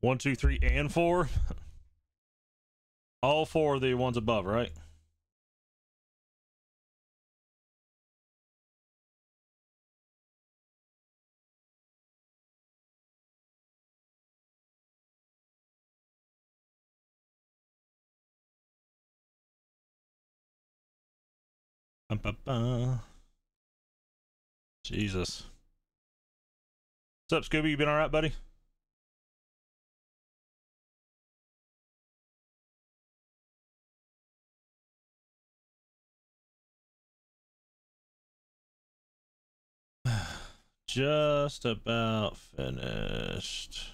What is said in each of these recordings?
One, two, three, and four. All four of the ones above, right? Bum, bum, bum. Jesus. What's up, Scooby? You been alright, buddy? Just about finished.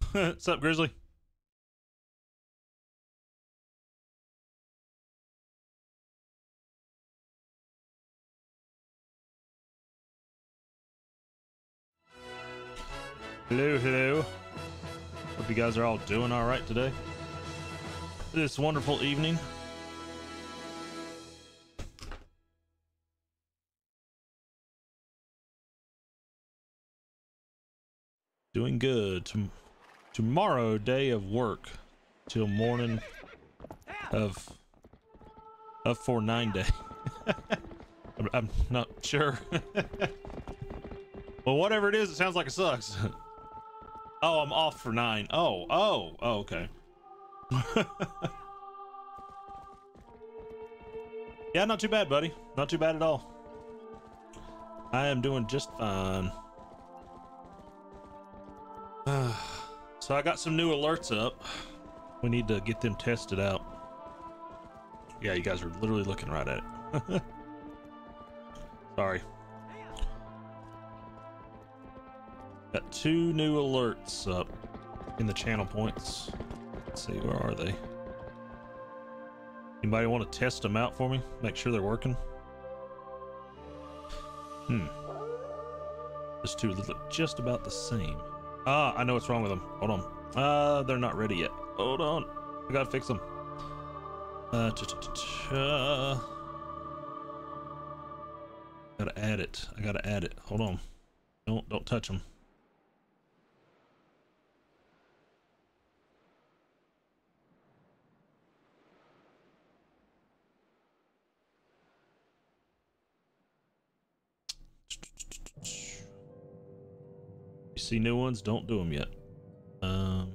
What's up, Grizzly? Hello, hello. Hope you guys are all doing all right today. This wonderful evening. Doing good. Tom- tomorrow, day of work till morning of of for nine day. I'm, I'm not sure. well, whatever it is, it sounds like it sucks. oh, I'm off for nine. Oh, oh, oh, okay. yeah, not too bad, buddy. Not too bad at all. I am doing just fine. So I got some new alerts up. We need to get them tested out. Yeah, you guys are literally looking right at it. Sorry. Got two new alerts up in the channel points. Let's see, where are they? Anybody want to test them out for me? Make sure they're working? Hmm. Those two look just about the same. Ah, I know what's wrong with them. Hold on. Uh, they're not ready yet. Hold on. I gotta fix them. Uh, cha -cha -cha gotta add it. I gotta add it. Hold on. Don't don't touch them. See new ones? Don't do them yet. Um,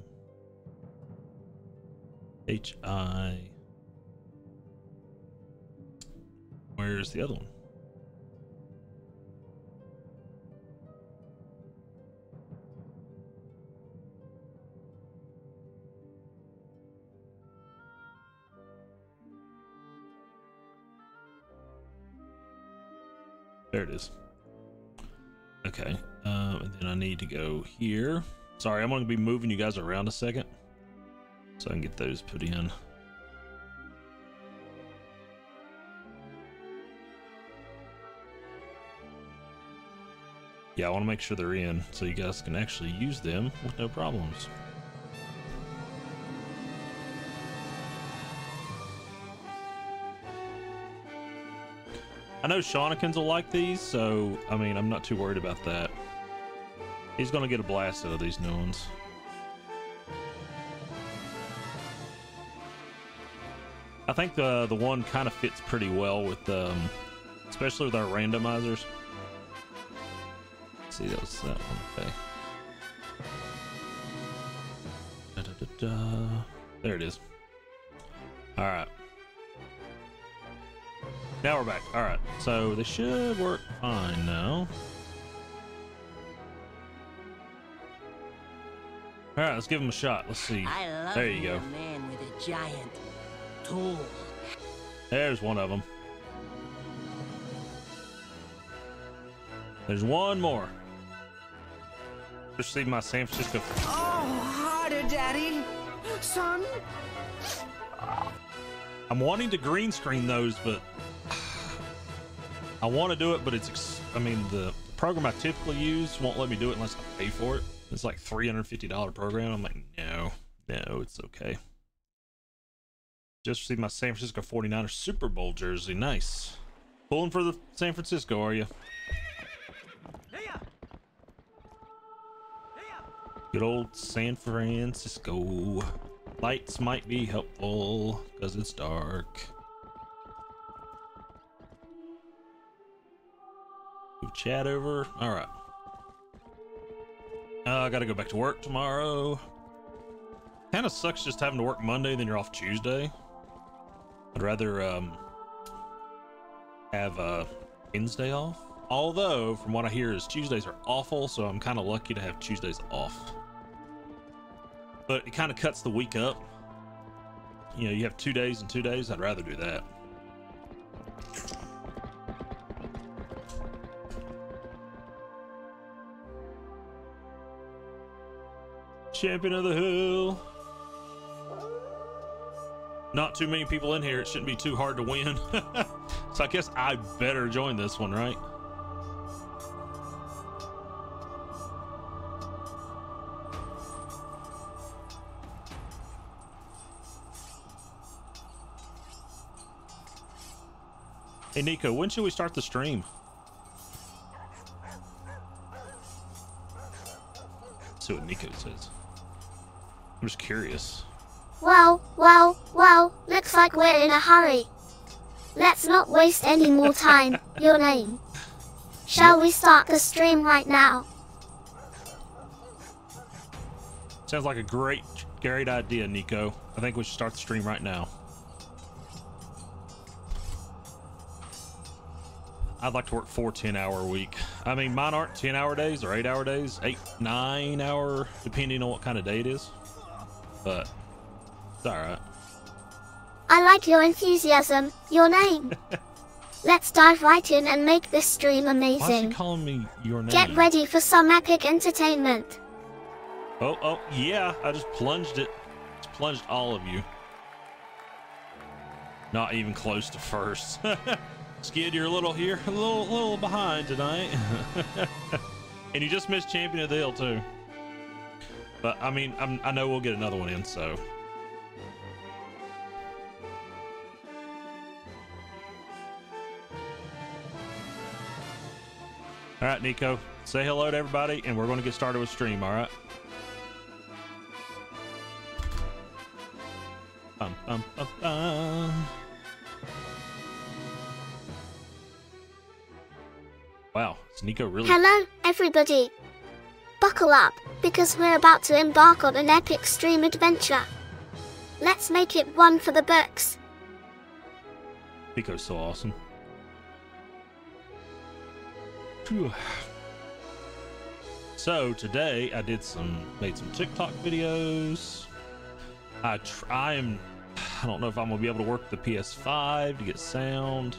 H I. Where's the other one? There it is. Okay. Um, and then I need to go here. Sorry, I'm going to be moving you guys around a second so I can get those put in. Yeah, I want to make sure they're in so you guys can actually use them with no problems. I know Shawnikins will like these, so I mean, I'm not too worried about that. He's gonna get a blast out of these new ones. I think the the one kind of fits pretty well with, um, especially with our randomizers. Let's see, that was that one. Okay. Da, da, da. There it is. All right. Now we're back. All right. So they should work fine now. All right, let's give him a shot. Let's see. I love There you go. a man with a giant tool. There's one of them. There's one more. Just see my San Francisco. Oh, harder, Daddy. Son? I'm wanting to green screen those, but I want to do it, but it's, I mean, the program I typically use won't let me do it unless I pay for it. It's like $350 program. I'm like, no, no, it's okay. Just received my San Francisco 49ers Super Bowl jersey. Nice. Pulling for the San Francisco, are you? Good old San Francisco. Lights might be helpful because it's dark. Move chat over. All right. Uh, I gotta go back to work tomorrow. Kind of sucks just having to work Monday, then you're off Tuesday. I'd rather um, have uh, Wednesday off. Although, from what I hear, is Tuesdays are awful, so I'm kind of lucky to have Tuesdays off. But it kind of cuts the week up. You know, you have two days and two days. I'd rather do that. Champion of the Hill. Not too many people in here. It shouldn't be too hard to win. so I guess I better join this one, right? Hey Nico, when should we start the stream? See what Nico says. I'm just curious. Well, well, well, looks like we're in a hurry. Let's not waste any more time. Your name. Shall we start the stream right now? Sounds like a great, great idea, Nico. I think we should start the stream right now. I'd like to work four 10 hour week. I mean, mine aren't 10 hour days or eight hour days, eight, nine hour, depending on what kind of day it is. But it's all right. I like your enthusiasm. Your name. Let's dive right in and make this stream amazing. Why is he amazing. calling me your name? Get ready for some epic entertainment. Oh, oh, yeah. I just plunged it. Just plunged all of you. Not even close to first. Skid, you're a little here, a little, little behind tonight. and you just missed Champion of the Hill too. But I mean, I'm, I know we'll get another one in, so. All right, Nico, say hello to everybody, and we're going to get started with stream. All right. Bum, bum, bum, bum. Wow, is Nico really? Hello, everybody. Buckle up, because we're about to embark on an epic stream adventure. Let's make it one for the books. Nico's so awesome. So today I did some made some TikTok videos. I tr- I am I don't know if I'm gonna be able to work the PS5 to get sound.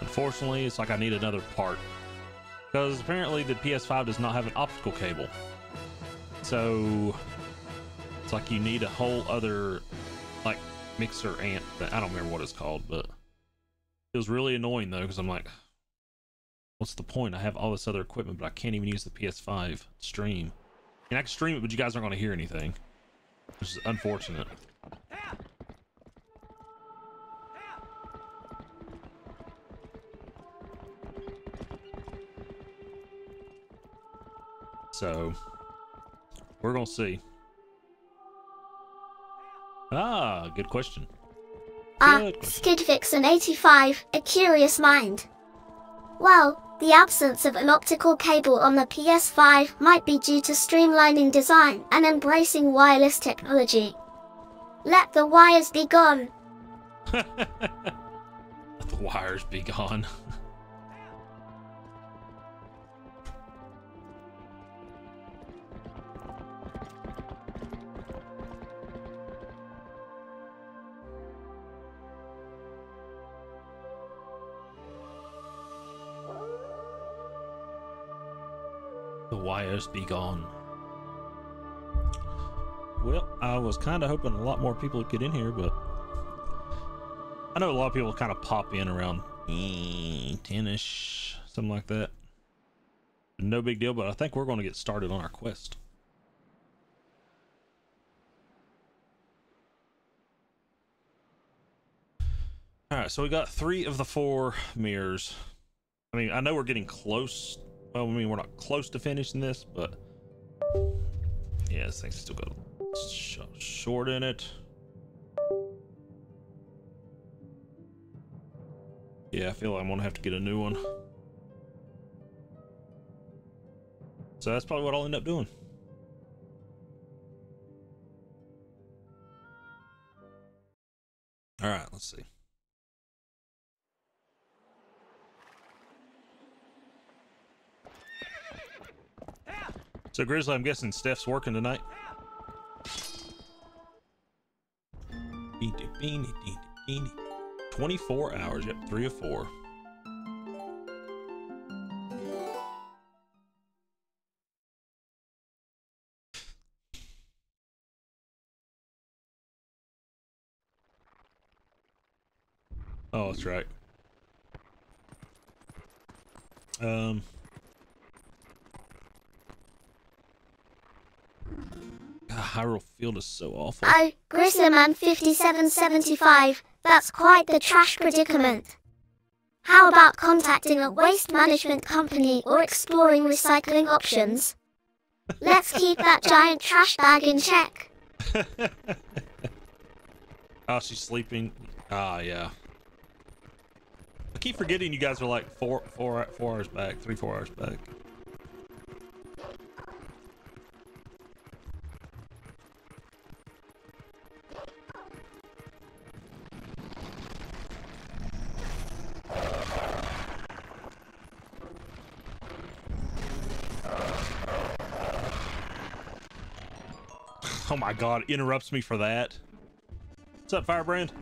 Unfortunately, it's like I need another part because apparently the PS5 does not have an optical cable. So it's like you need a whole other like mixer amp. I don't remember what it's called, but it was really annoying though because I'm like, what's the point? I have all this other equipment, but I can't even use the PS5 stream. And I can stream it, but you guys aren't going to hear anything, which is unfortunate. So we're gonna see. Ah, good question. Ah, question. Skid 85, a curious mind. Well, the absence of an optical cable on the PS5 might be due to streamlining design and embracing wireless technology. Let the wires be gone. Let the wires be gone. Be gone. Well, I was kind of hoping a lot more people would get in here, but I know a lot of people kind of pop in around eh, 10ish, something like that. No big deal, but I think we're going to get started on our quest. All right, so we got three of the four mirrors. I mean, I know we're getting close. Well, I mean, we're not close to finishing this, but Yeah, this thing's still got sh- short in it. Yeah, I feel like I'm gonna have to get a new one. So that's probably what I'll end up doing. All right, let's see. So Grizzly, I'm guessing Steph's working tonight. Beanie, beanie, beanie, beanie. 24 hours, yep, three of four. Oh, that's right. Um. Hyrule Field is so awful. Oh, Grizzlyman 5775, that's quite the trash predicament. How about contacting a waste management company or exploring recycling options? Let's keep that giant trash bag in check. oh, she's sleeping. Ah, yeah. I keep forgetting you guys are like four, four, four hours back, three, four hours back. My god, interrupts me for that. What's up, Firebrand?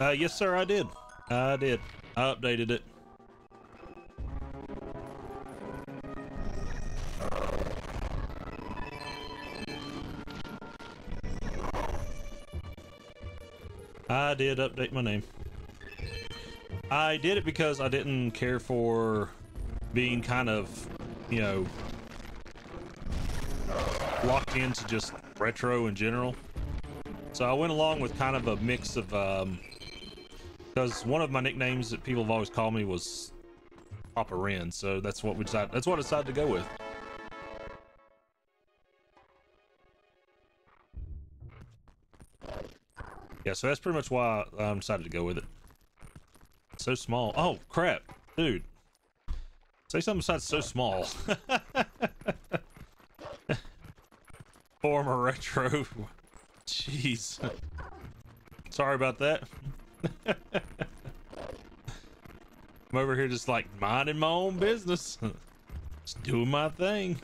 Uh, yes, sir, I did. I did. I updated it. I did update my name. I did it because I didn't care for being kind of, you know, locked into just retro in general. So I went along with kind of a mix of, um, because one of my nicknames that people have always called me was Papa Ren, so that's what we decided. That's what I decided to go with. Yeah, so that's pretty much why I um, decided to go with it. So small. Oh crap, dude. Say something besides so small. Former retro. Jeez. Sorry about that. I'm over here just like minding my own business. Just doing my thing.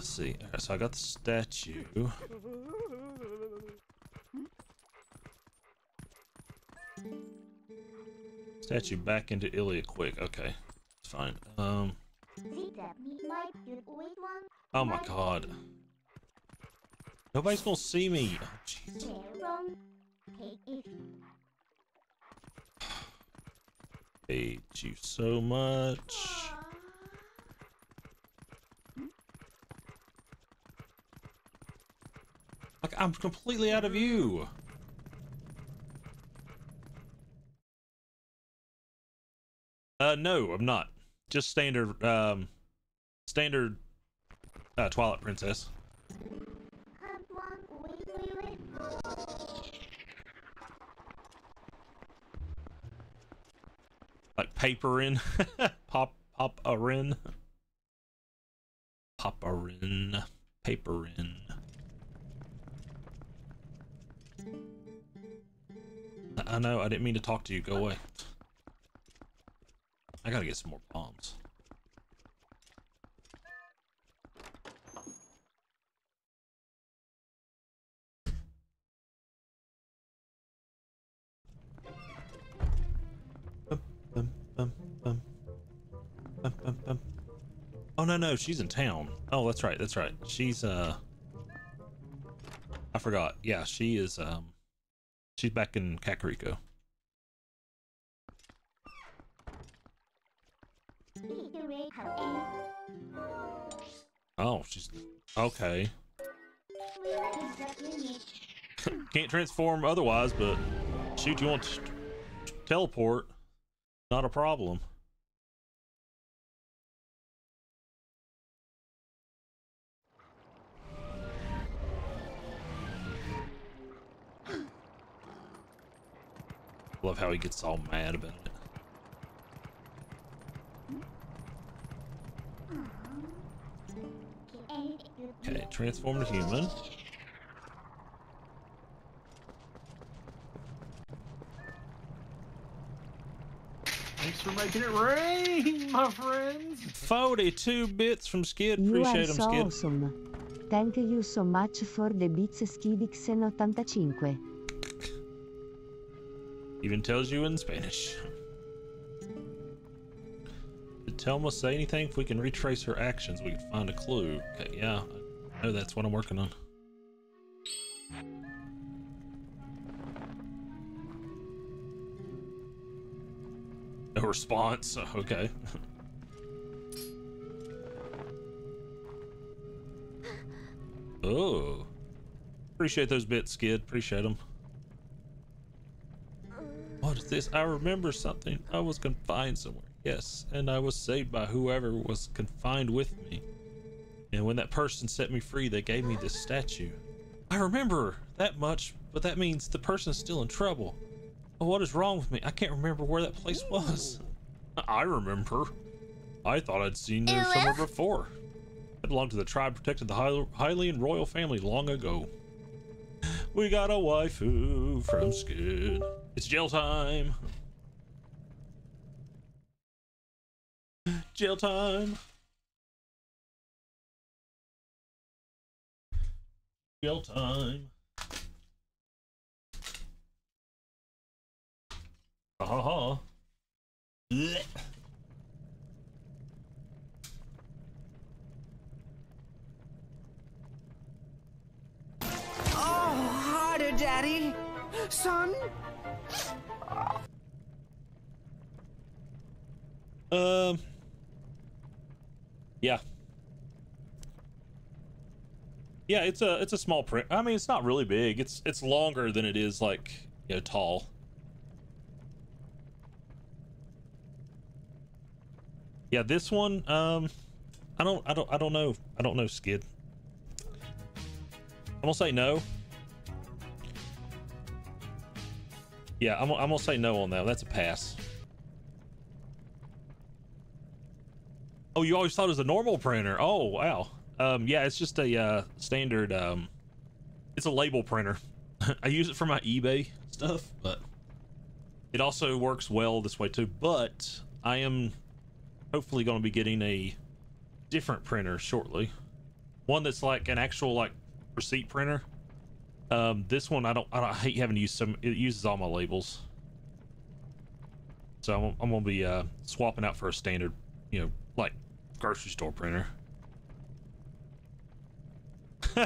Let's see. Alright, so I got the statue. Statue back into Ilia quick. Okay, it's fine. Um. Oh my god. Nobody's gonna see me. Oh. Hate you so much. Like, I'm completely out of view. Uh, no, I'm not. Just standard, um, standard, uh, Twilight Princess. Like paperin, pop, pop a rin, pop a rin, paperin. I know, I didn't mean to talk to you. Go away. I gotta get some more bombs. Oh no no, she's in town. Oh, that's right, that's right. She's uh I forgot. Yeah, she is um she's back in Kakariko. Oh, she's okay. Can't transform otherwise, but shoot, you want to teleport? Not a problem. Love how he gets all mad about it. Okay, transform to human. Thanks for making it rain, my friends. 42 bits from Skid. You are Appreciate him, so Skid. awesome. Thank you so much for the bits Skidixen85. Even tells you in Spanish. Did Telma say anything? If we can retrace her actions, we can find a clue. Okay, yeah. I know that's what I'm working on. No response. Okay. oh. Appreciate those bits, Skid. Appreciate them. What is this? I remember something. I was confined somewhere. Yes, and I was saved by whoever was confined with me. And when that person set me free, they gave me this statue. I remember that much, but that means the person's still in trouble. Oh, what is wrong with me? I can't remember where that place was. I remember. I thought I'd seen her somewhere before. I belonged to the tribe protected the Hy- Hylian royal family long ago. We got a waifu from Skid. It's jail time. Jail time. Jail time. Ha ha ha. Oh, harder, Daddy. Son? Um. Yeah. Yeah, it's a it's a small print. I mean, it's not really big. It's it's longer than it is like you know tall. Yeah, this one. Um, I don't I don't I don't know I don't know Skid. I'm gonna say no. Yeah, I'm, I'm gonna say no on that. That's a pass. Oh, you always thought it was a normal printer. Oh, wow. Um, yeah, it's just a uh, standard. Um, it's a label printer. I use it for my eBay stuff, but it also works well this way too. But I am hopefully going to be getting a different printer shortly. One that's like an actual like receipt printer. Um, this one I don't. I, don't, I hate having to use some. It uses all my labels. So I'm, I'm gonna be uh, swapping out for a standard, you know, like grocery store printer.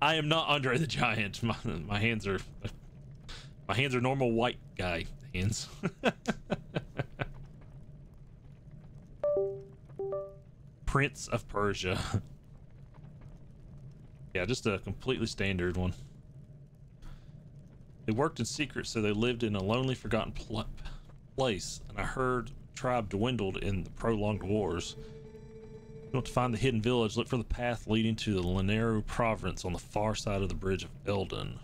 I am not Andre the Giant. My, my hands are my hands are normal white guy hands. Prince of Persia. yeah, just a completely standard one. They worked in secret, so they lived in a lonely, forgotten pl- place. And I heard tribe dwindled in the prolonged wars. You want to find the hidden village? Look for the path leading to the Lanayru province on the far side of the bridge of Eldin.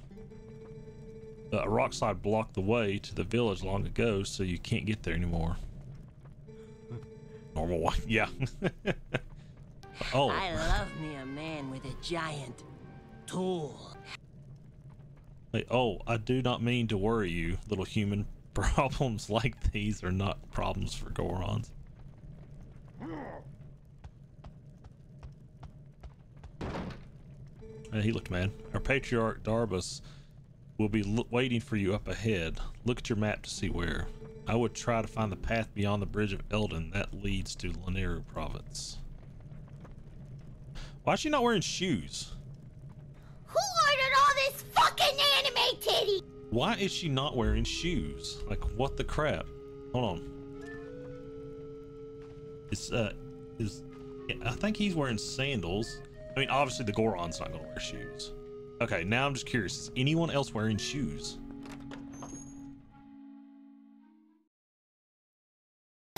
Uh, a rock slide blocked the way to the village long ago, so you can't get there anymore. Normal one, yeah. oh, I love me a man with a giant tool. Wait, oh, I do not mean to worry you, little human. Problems like these are not problems for Gorons. Uh, he looked mad. Our patriarch Darbus will be waiting for you up ahead. Look at your map to see where. I would try to find the path beyond the bridge of Eldin that leads to Lanayru province. Why is she not wearing shoes? Who ordered all this fucking anime titty? Why is she not wearing shoes? Like, what the crap? Hold on. It's, uh, is, Yeah, I think he's wearing sandals. I mean, obviously the Goron's not gonna wear shoes. Okay, now I'm just curious. Is anyone else wearing shoes?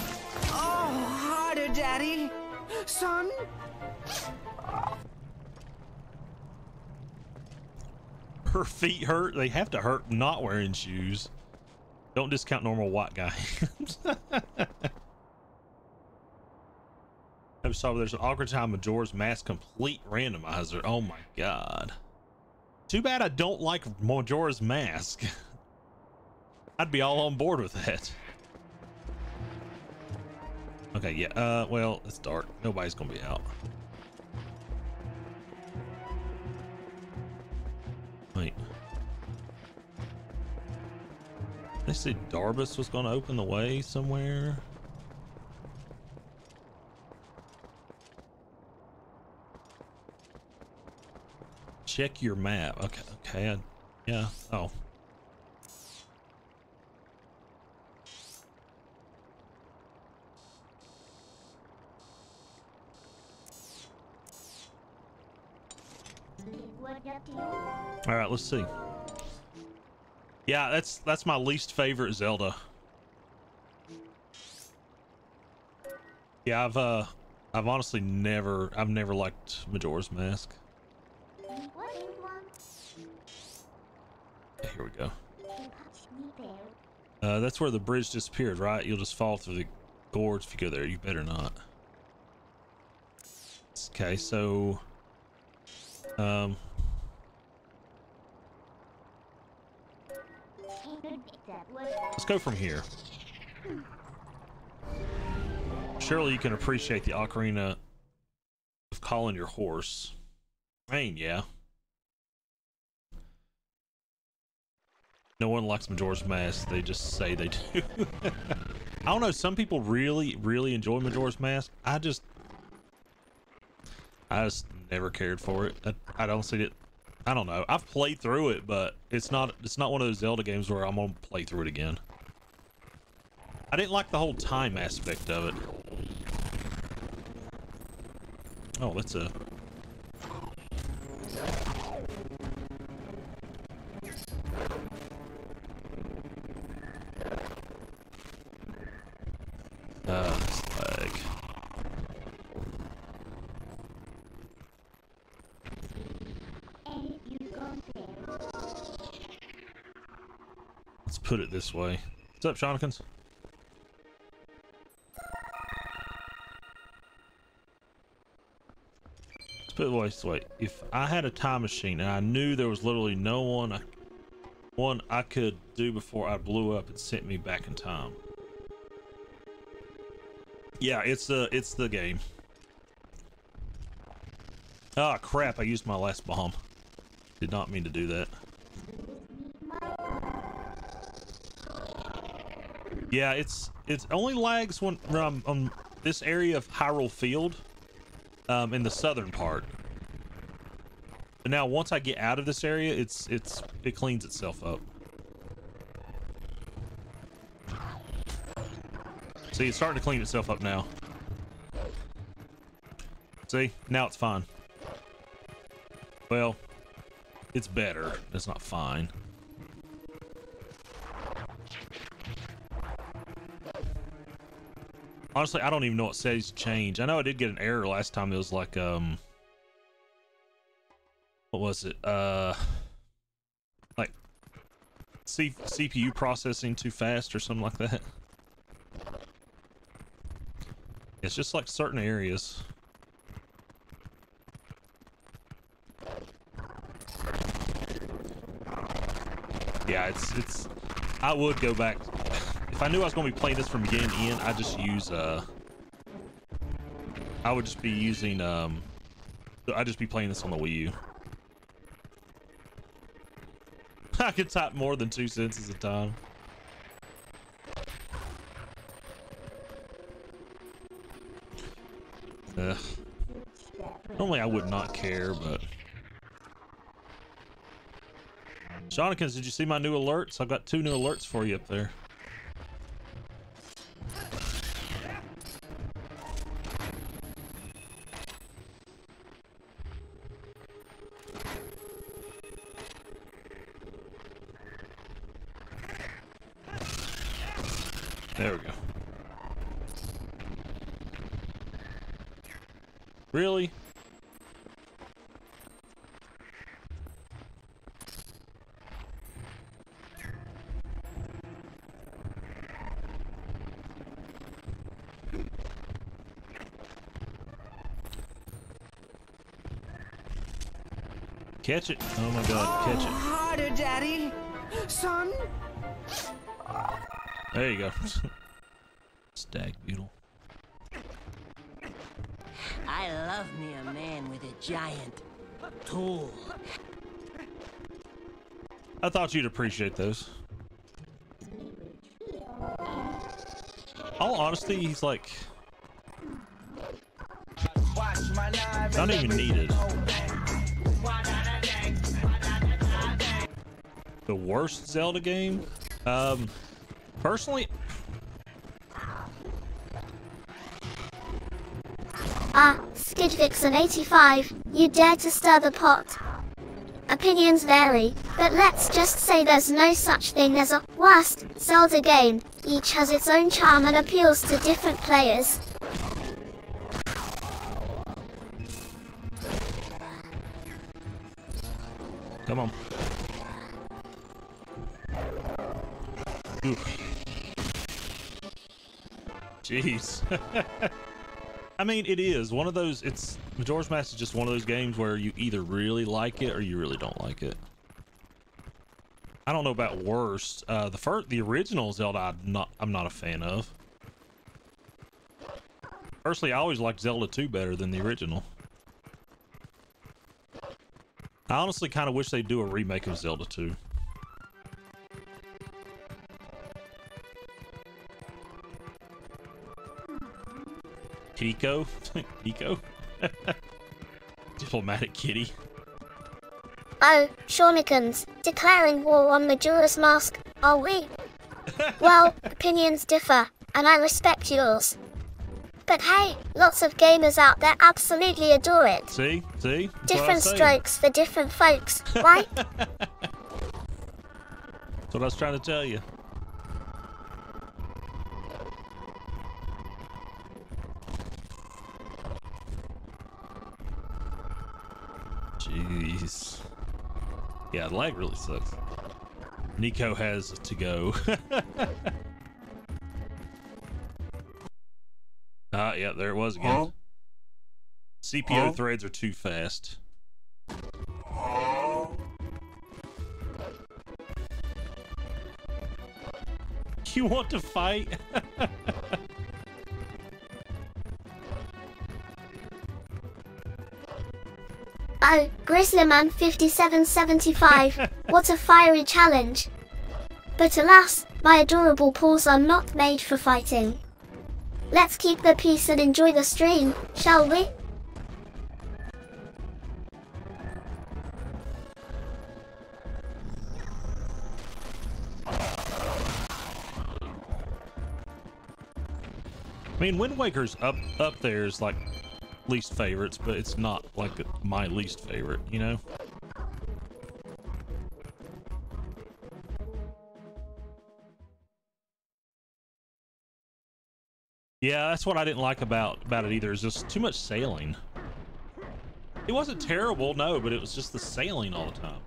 Oh, harder, Daddy. Son? Her feet hurt. They have to hurt not wearing shoes. Don't discount normal white guy. I'm sorry, there's an awkward time Majora's Mask complete randomizer. Oh my god. Too bad I don't like Majora's Mask. I'd be all on board with that. Okay, yeah, uh, well, it's dark. Nobody's gonna be out. Wait. They said Darbus was gonna open the way somewhere. Check your map. Okay, okay, I, yeah, oh. All right, let's see. Yeah, that's that's my least favorite Zelda. Yeah, I've uh I've honestly never I've never liked Majora's Mask. Here we go. Uh, that's where the bridge disappeared, right? You'll just fall through the gorge if you go there. You better not. Okay, so um Let's go from here. Surely you can appreciate the ocarina of calling your horse. I mean, yeah. No one likes Majora's Mask. They just say they do. I don't know. Some people really, really enjoy Majora's Mask. I just, I just never cared for it. I, I don't see it. I don't know. I've played through it, but it's not it's not one of those Zelda games where I'm gonna play through it again. I didn't like the whole time aspect of it. Oh, that's a put it this way. What's up, Shonekins? Let's put it this way. If I had a time machine and I knew there was literally no one I, one I could do before I blew up and sent me back in time. Yeah, it's the it's the game. Ah, crap! I used my last bomb. Did not mean to do that. Yeah, it's it's only lags when um, on this area of Hyrule Field, um, in the southern part. But now, once I get out of this area, it's it's it cleans itself up. See, it's starting to clean itself up now. See, now it's fine. Well, it's better. It's not fine. Honestly, I don't even know what settings change. I know I did get an error last time. It was like, um, what was it? Uh, like C CPU processing too fast or something like that. It's just like certain areas. Yeah, it's it's. I would go back if I knew I was going to be playing this from beginning to end. I just use uh. I would just be using um. I'd just be playing this on the Wii U. I could type more than two sentences at a time. Ugh. Normally I would not care, but... Shonekins, did you see my new alerts? I've got two new alerts for you up there. There we go. Really? Catch it. Oh my god, oh, catch it. Harder, Daddy. Son? There you go. Stag beetle. I love me a man with a giant tool. I thought you'd appreciate those. All honesty, he's like not even needed. The worst Zelda game? Um, personally, Ah, Skid Vixen 85, you dare to stir the pot. Opinions vary, but let's just say there's no such thing as a worst Zelda game. Each has its own charm and appeals to different players. Jeez. I mean, it is one of those. It's Majora's Mask is just one of those games where you either really like it or you really don't like it. I don't know about worst. Uh, the first, the original Zelda, I'm not, I'm not a fan of. Personally, I always liked Zelda 2 better than the original. I honestly kind of wish they'd do a remake of Zelda 2. Pico? Pico? Diplomatic kitty. Oh, Shawnikins, declaring war on Majora's Mask, are we? well, opinions differ, and I respect yours. But hey, lots of gamers out there absolutely adore it. See? See? That's Different strokes for different folks, right? That's what I was trying to tell you. Jeez. The lag really sucks. Nico has to go. Ah, yeah, there it was again. CPO threads are too fast. You want to fight? Oh, Grizzlyman 5775, what a fiery challenge. But alas, my adorable paws are not made for fighting. Let's keep the peace and enjoy the stream, shall we? I mean, Wind Waker's up up there is like least favorites, but it's not like my least favorite, you know? Yeah, that's what I didn't like about about it either. Is just too much sailing. It wasn't terrible, no, but it was just the sailing all the time.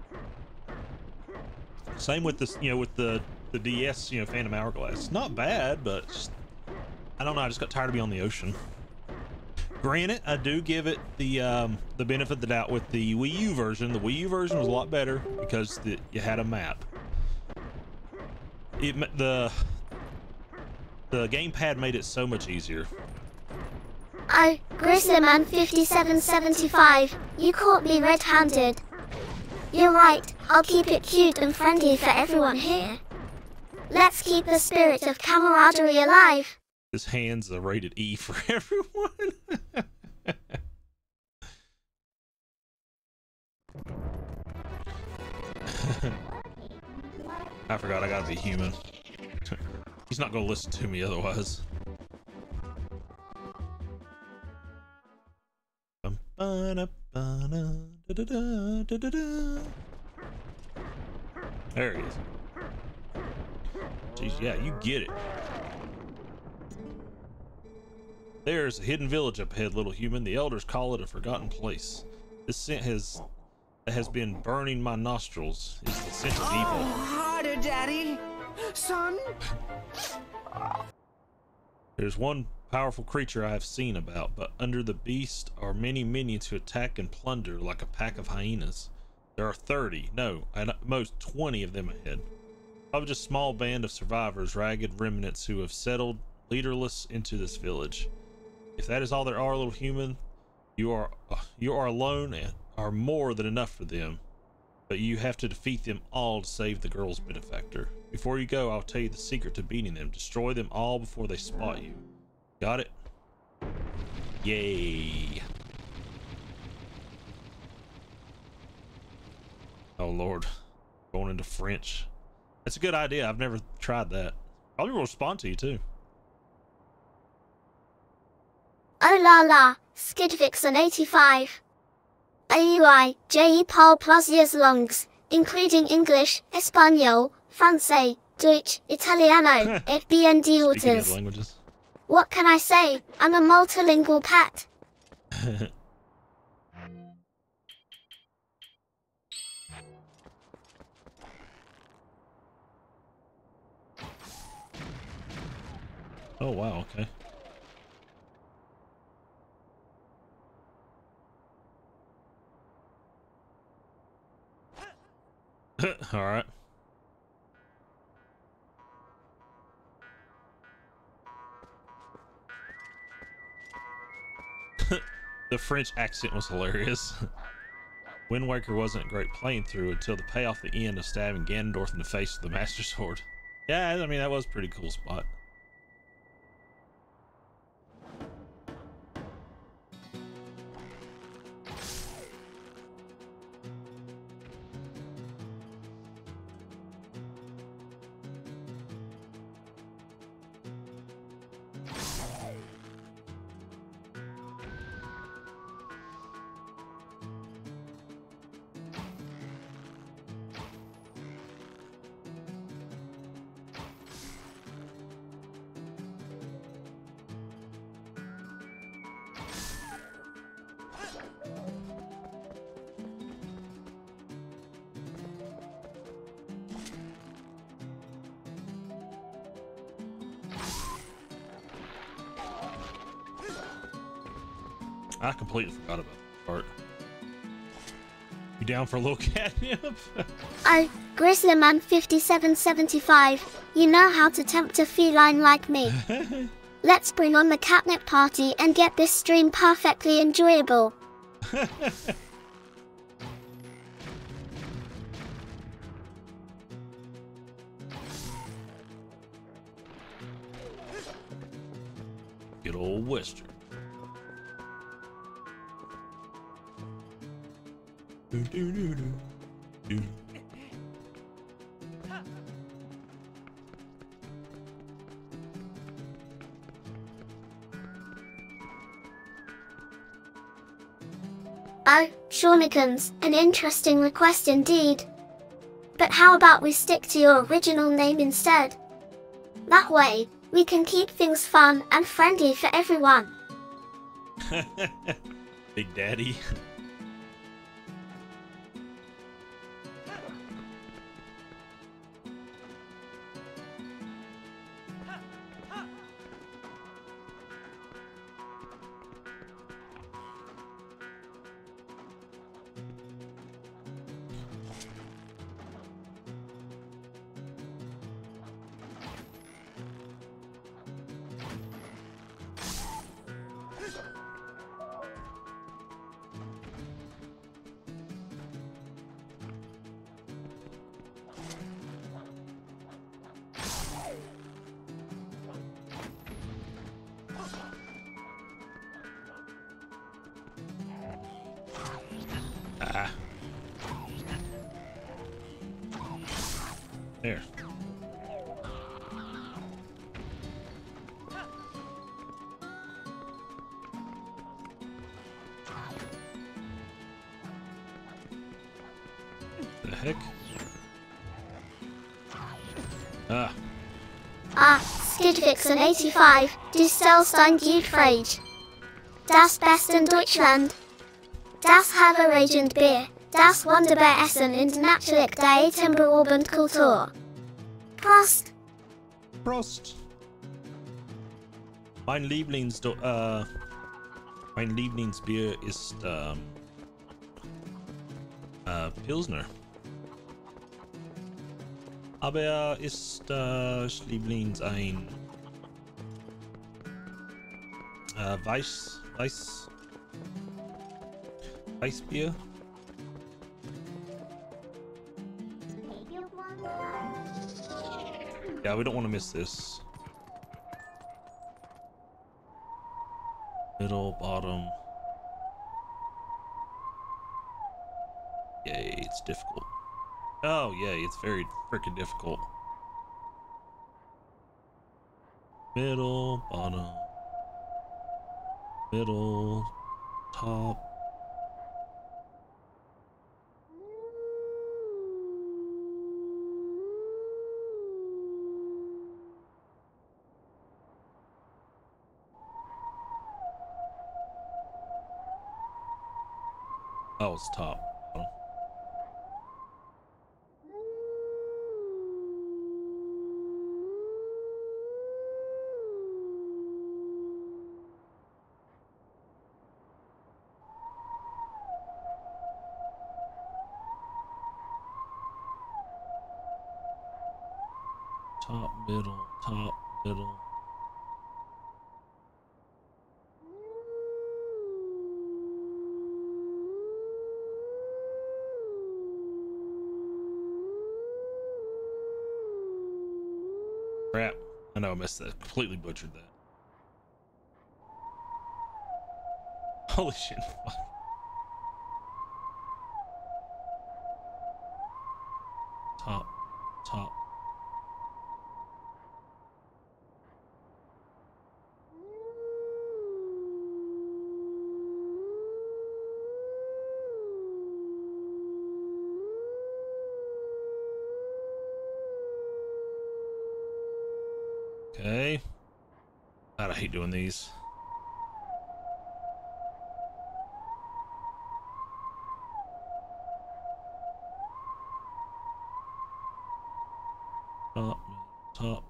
Same with this, you know, with the the DS, you know, Phantom Hourglass. Not bad, but just, I don't know. I just got tired of being on the ocean. Granted, I do give it the um, the benefit of the doubt with the Wii U version. The Wii U version was a lot better because the, you had a map. It the the gamepad made it so much easier. Oh, Grizzlyman 5775, you caught me red-handed. You're right, I'll keep it cute and friendly for everyone here. Let's keep the spirit of camaraderie alive. His hands are rated E for everyone. I forgot I gotta be human. He's not gonna listen to me otherwise. There he is. Jeez, yeah, you get it. There's a hidden village up ahead, little human. The elders call it a forgotten place. This scent has that has been burning my nostrils is the scent of evil. Oh, harder, Daddy. Son? There's one powerful creature I have seen about, but under the beast are many minions who attack and plunder like a pack of hyenas. There are 30, no, at most 20 of them ahead. Of just a small band of survivors, ragged remnants who have settled leaderless into this village. If that is all there are, little human, you are uh, you are alone and are more than enough for them. But you have to defeat them all to save the girl's benefactor. Before you go, I'll tell you the secret to beating them. Destroy them all before they spot you. Got it? Yay. Oh lord. Going into French. That's a good idea. I've never tried that. Probably will respond to you too. Oh la la, Skidvixen 85. AUI, JE Paul plus years longs, including English, Espanol, Francais, Deutsch, Italiano, Speaking of languages. What can I say? I'm a multilingual pat. Oh wow, okay. All right. the French accent was hilarious. Wind Waker wasn't great playing through until the payoff at the end of stabbing Ganondorf in the face with the Master Sword. Yeah, I mean that was a pretty cool spot. I completely forgot about that part. You down for a little catnip? Oh, Grizzlyman 5775, you know how to tempt a feline like me. Let's bring on the catnip party and get this stream perfectly enjoyable. Do, do, do, do. Oh, Shawnikins, an interesting request indeed. But how about we stick to your original name instead? That way, we can keep things fun and friendly for everyone. Big Daddy. Ah, Ah, 85, Du Frage. Das Besten Deutschland. Das hervorragend Bier. Das wunderbar Essen und natürlich die atemberaubend Kultur. Prost! Prost. Mein Lieblings äh, mein Lieblingsbier ist ähm, äh, Pilsner. Aber ist äh, Lieblings ein äh, Weiß, Weiß, Weißbier? Yeah, we don't want to miss this. Middle, bottom. Yay, it's difficult. Oh, yay, it's very freaking difficult. Middle, bottom. Middle, top. Oh, was Top, I missed that. Completely butchered that. Holy shit. Fuck. Top, top. Okay. God, I hate doing these. Top, top.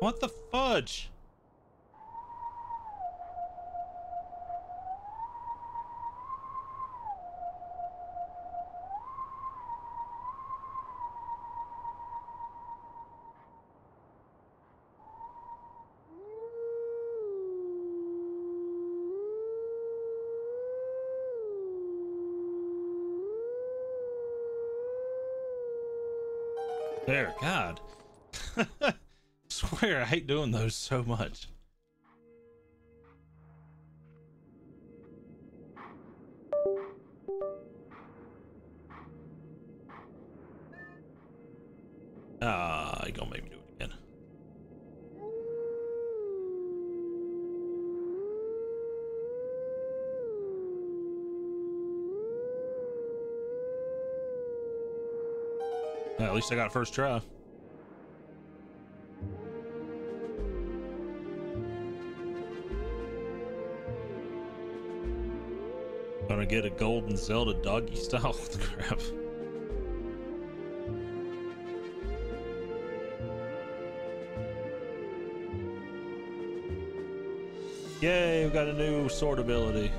What the fudge? Hate doing those so much. Ah, you gonna make me do it again. Well, at least I got first try. Gonna get a golden Zelda doggy style. Crap. Yay, we've got a new sword ability.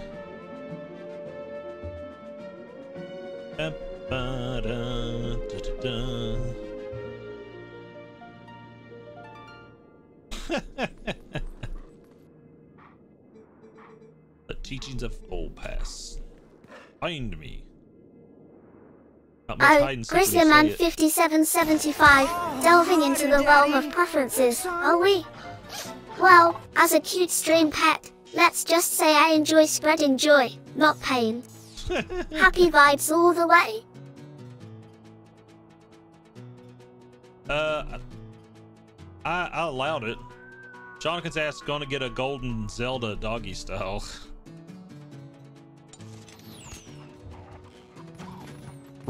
Dun, dun, dun. It. 5775, delving into the realm of preferences, are we? Well, as a cute stream pet, let's just say I enjoy spreading joy, not pain. Happy vibes all the way. Uh, I, I allowed it. Jonathan's ass gonna get a golden Zelda doggy style.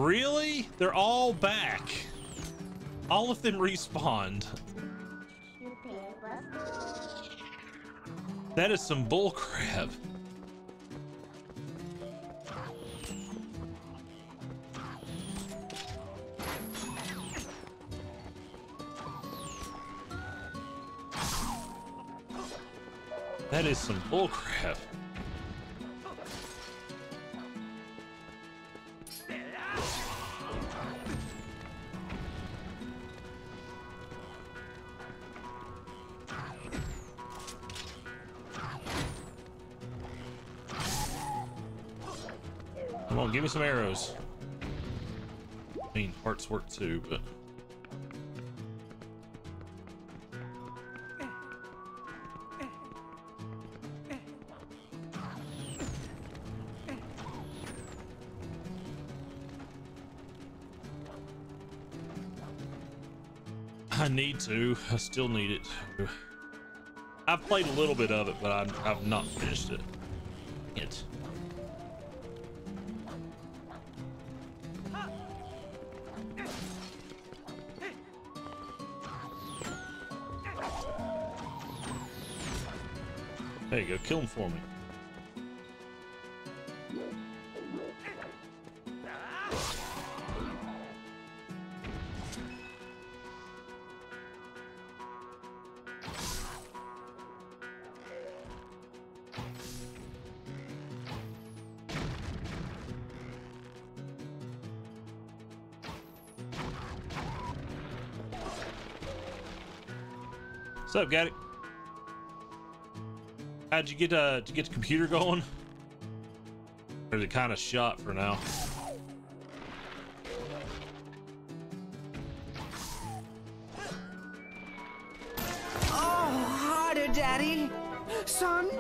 really? They're all back. All of them respawned. That is some bullcrap. That is some bullcrap. Some arrows. I mean, hearts work too, but. I need to. I still need it. I've played a little bit of it, but I've, I've not finished it. It. Him for me. What's up, Gaddy? How'd you get uh did you get the computer going? Or it kind of shot for now? Oh, harder, Daddy. Son?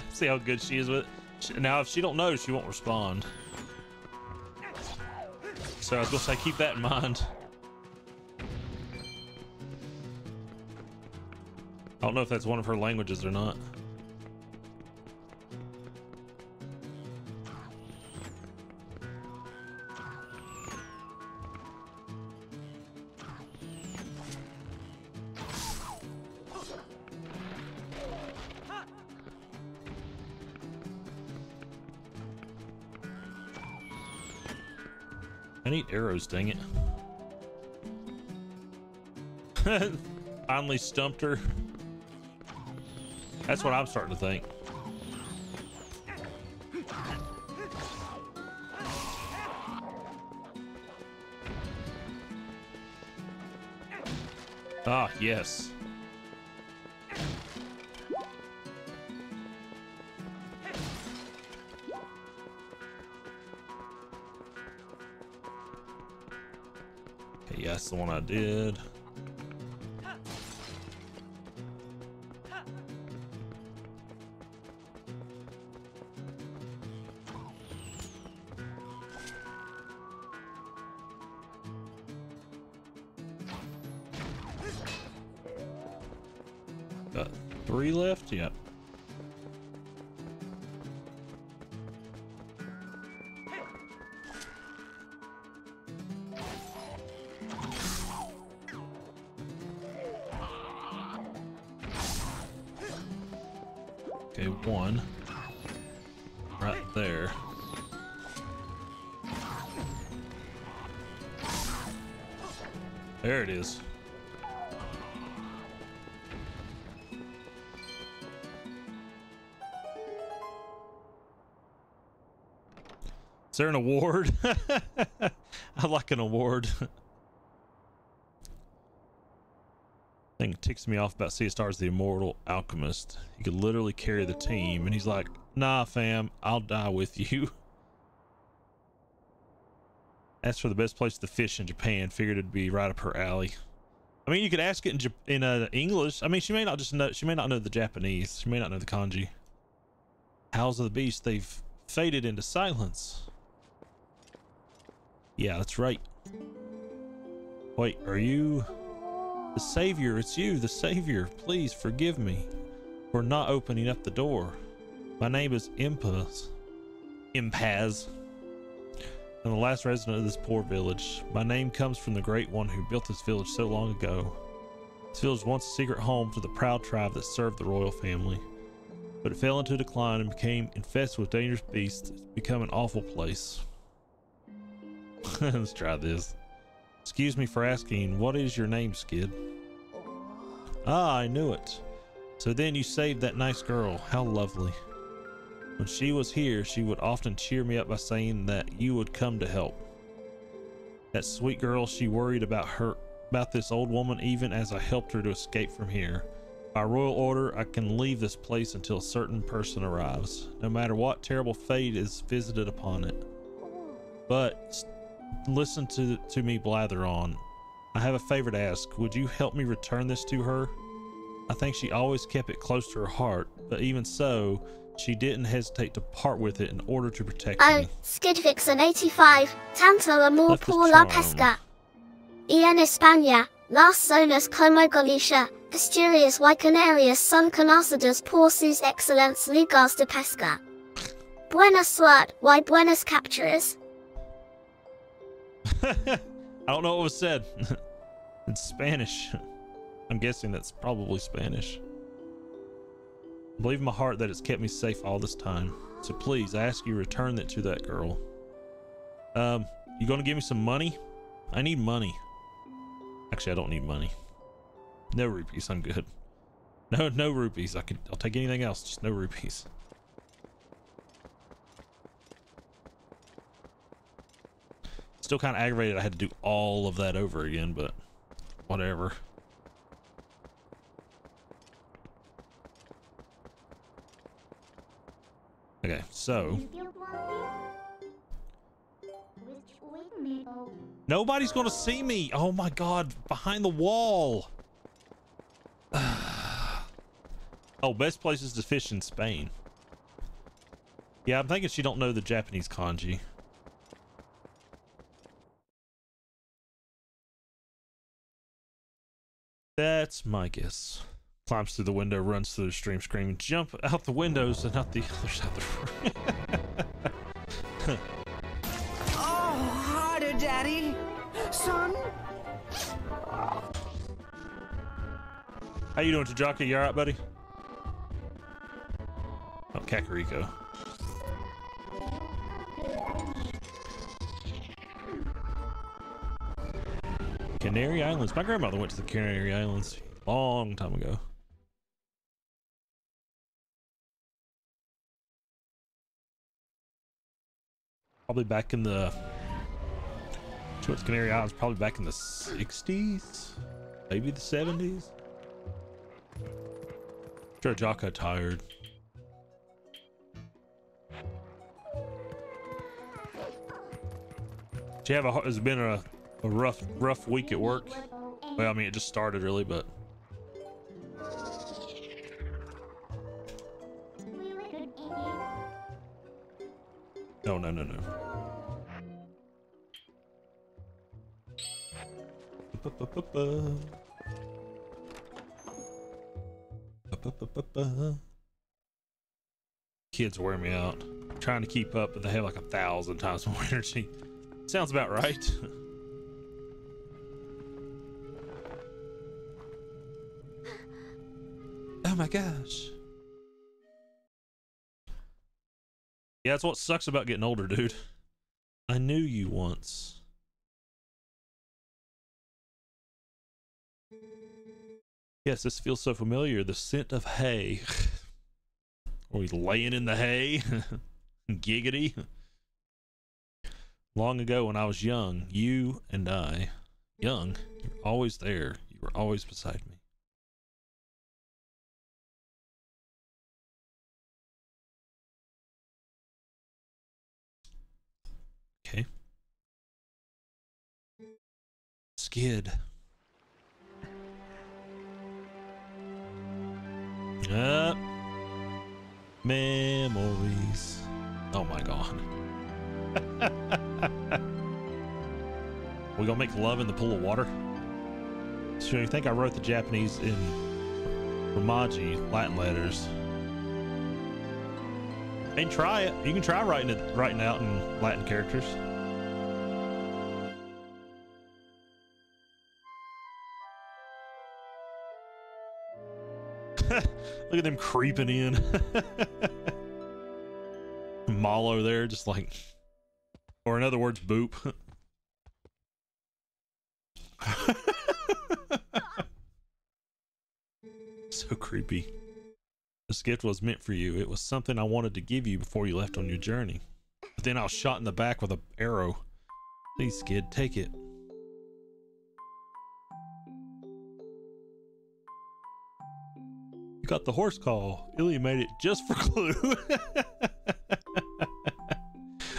See how good she is with it. Now, if she don't know, she won't respond. So I was gonna say, keep that in mind. I don't know if that's one of her languages or not. Arrows, dang it. Finally stumped her. That's what I'm starting to think. Ah, yes. The one I did. There an award? I like an award. Thing ticks me off about Seastar's the immortal alchemist. He could literally carry the team, and he's like, "Nah, fam, I'll die with you." Asked for the best place to fish in Japan. Figured it'd be right up her alley. I mean, you could ask it in Jap- in uh, English. I mean, she may not just know. She may not know the Japanese. She may not know the kanji. Howls of the beast. They've faded into silence. Yeah, that's right. Wait, are you the savior? It's you, the savior. Please forgive me for not opening up the door. My name is Impaz. Impaz. I'm the last resident of this poor village. My name comes from the great one who built this village so long ago. This village was once a secret home to the proud tribe that served the royal family. But it fell into decline and became infested with dangerous beasts. It's become an awful place. Let's try this. Excuse me for asking, what is your name, Skid? Ah, I knew it. So then you saved that nice girl. How lovely. When she was here, she would often cheer me up by saying that you would come to help. That sweet girl, she worried about her about this old woman even as I helped her to escape from here. By royal order, I can leave this place until a certain person arrives, no matter what terrible fate is visited upon it. But listen to to me blather on. I have a favor to ask. Would you help me return this to her? I think she always kept it close to her heart, but even so, she didn't hesitate to part with it in order to protect Oh, me. Skid Vixen 85, tanto amor por la pesca. Y en España, las zonas como Galicia, Asturias y Canarias son conocidas por sus excelentes lugares de pesca. Buena suerte y buenas capturas. I don't know what was said. it's Spanish. I'm guessing that's probably Spanish. I believe in my heart that it's kept me safe all this time. So please, I ask you return that to that girl. Um, you gonna give me some money? I need money. Actually, I don't need money. No rupees, I'm good. No, no rupees. I could, I'll take anything else, just no rupees. Still kind of aggravated I had to do all of that over again, but whatever. Okay, so nobody's gonna see me. Oh my god, behind the wall. oh, best places to fish in Spain. Yeah, I'm thinking she don't know the Japanese kanji. That's my guess. Climbs through the window, runs through the stream, screaming, jump out the windows and out the other side of the room. Oh, harder, Daddy. Son? How you doing, Tajaka? You alright, buddy? Oh, Kakariko. Canary Islands. My grandmother went to the Canary Islands a long time ago. Probably back in the. She went to Canary Islands probably back in the 60s, maybe the 70s. Sure, Jocko tired. Do you have a? It's been a, a rough, rough week at work. Well, I mean, it just started really, but no, no, no, no. Kids wear me out. trying to keep up, but they have like a thousand times more energy. Sounds about right. Oh my gosh. Yeah, that's what sucks about getting older, dude. I knew you once. Yes, this feels so familiar. The scent of hay. Are we laying in the hay? Giggity. Long ago when I was young, you and I, young, you were always there. You were always beside me. Skid. Uh, memories. Oh my god. we gonna make love in the pool of water? So you think I wrote the Japanese in Romaji Latin letters? And try it. You can try writing it writing out in Latin characters. Look at them creeping in. Malo there, just like, or in other words, boop. so creepy. This gift was meant for you. It was something I wanted to give you before you left on your journey. But then I was shot in the back with an arrow. Please, kid, take it. You got the horse call. Ilia made it just for Glue.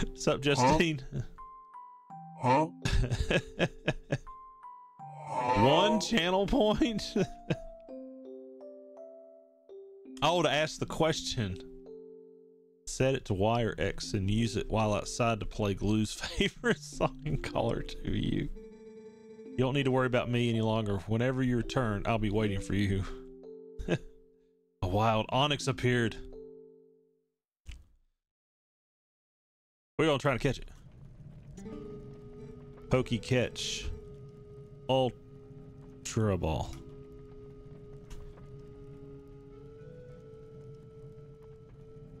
What's up, Justine? Huh? One channel point? oh, to ask the question. Set it to or X and use it while outside to play Glue's favorite song and call her to you. You don't need to worry about me any longer. Whenever you return, I'll be waiting for you. A wild Onix appeared. We're gonna try to catch it. Pokey catch. Ultra ball.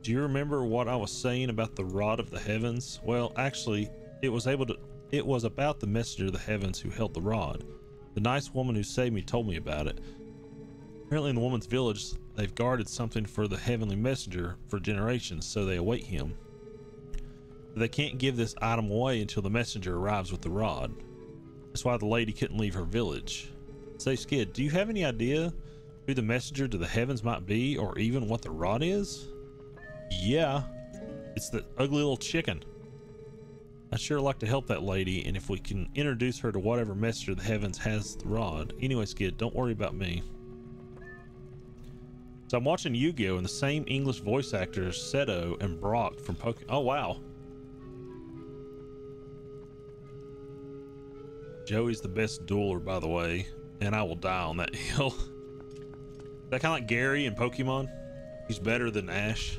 Do you remember what I was saying about the rod of the heavens? Well, actually, it was able to it was about the messenger of the heavens who held the rod. The nice woman who saved me told me about it. Apparently in the woman's village, they've guarded something for the heavenly messenger for generations, so they await him. They can't give this item away until the messenger arrives with the rod. That's why the lady couldn't leave her village. Say, Skid, do you have any idea who the messenger to the heavens might be, or even what the rod is? Yeah, it's the ugly little chicken. I'd sure like to help that lady, and if we can introduce her to whatever messenger the heavens has the rod. Anyway, Skid, don't worry about me. So I'm watching Yu-Gi-Oh! and the same English voice actors, Seto and Brock from Pokemon. Oh, wow. Joey's the best dueler, by the way, and I will die on that hill. Is that kind of like Gary in Pokemon? He's better than Ash.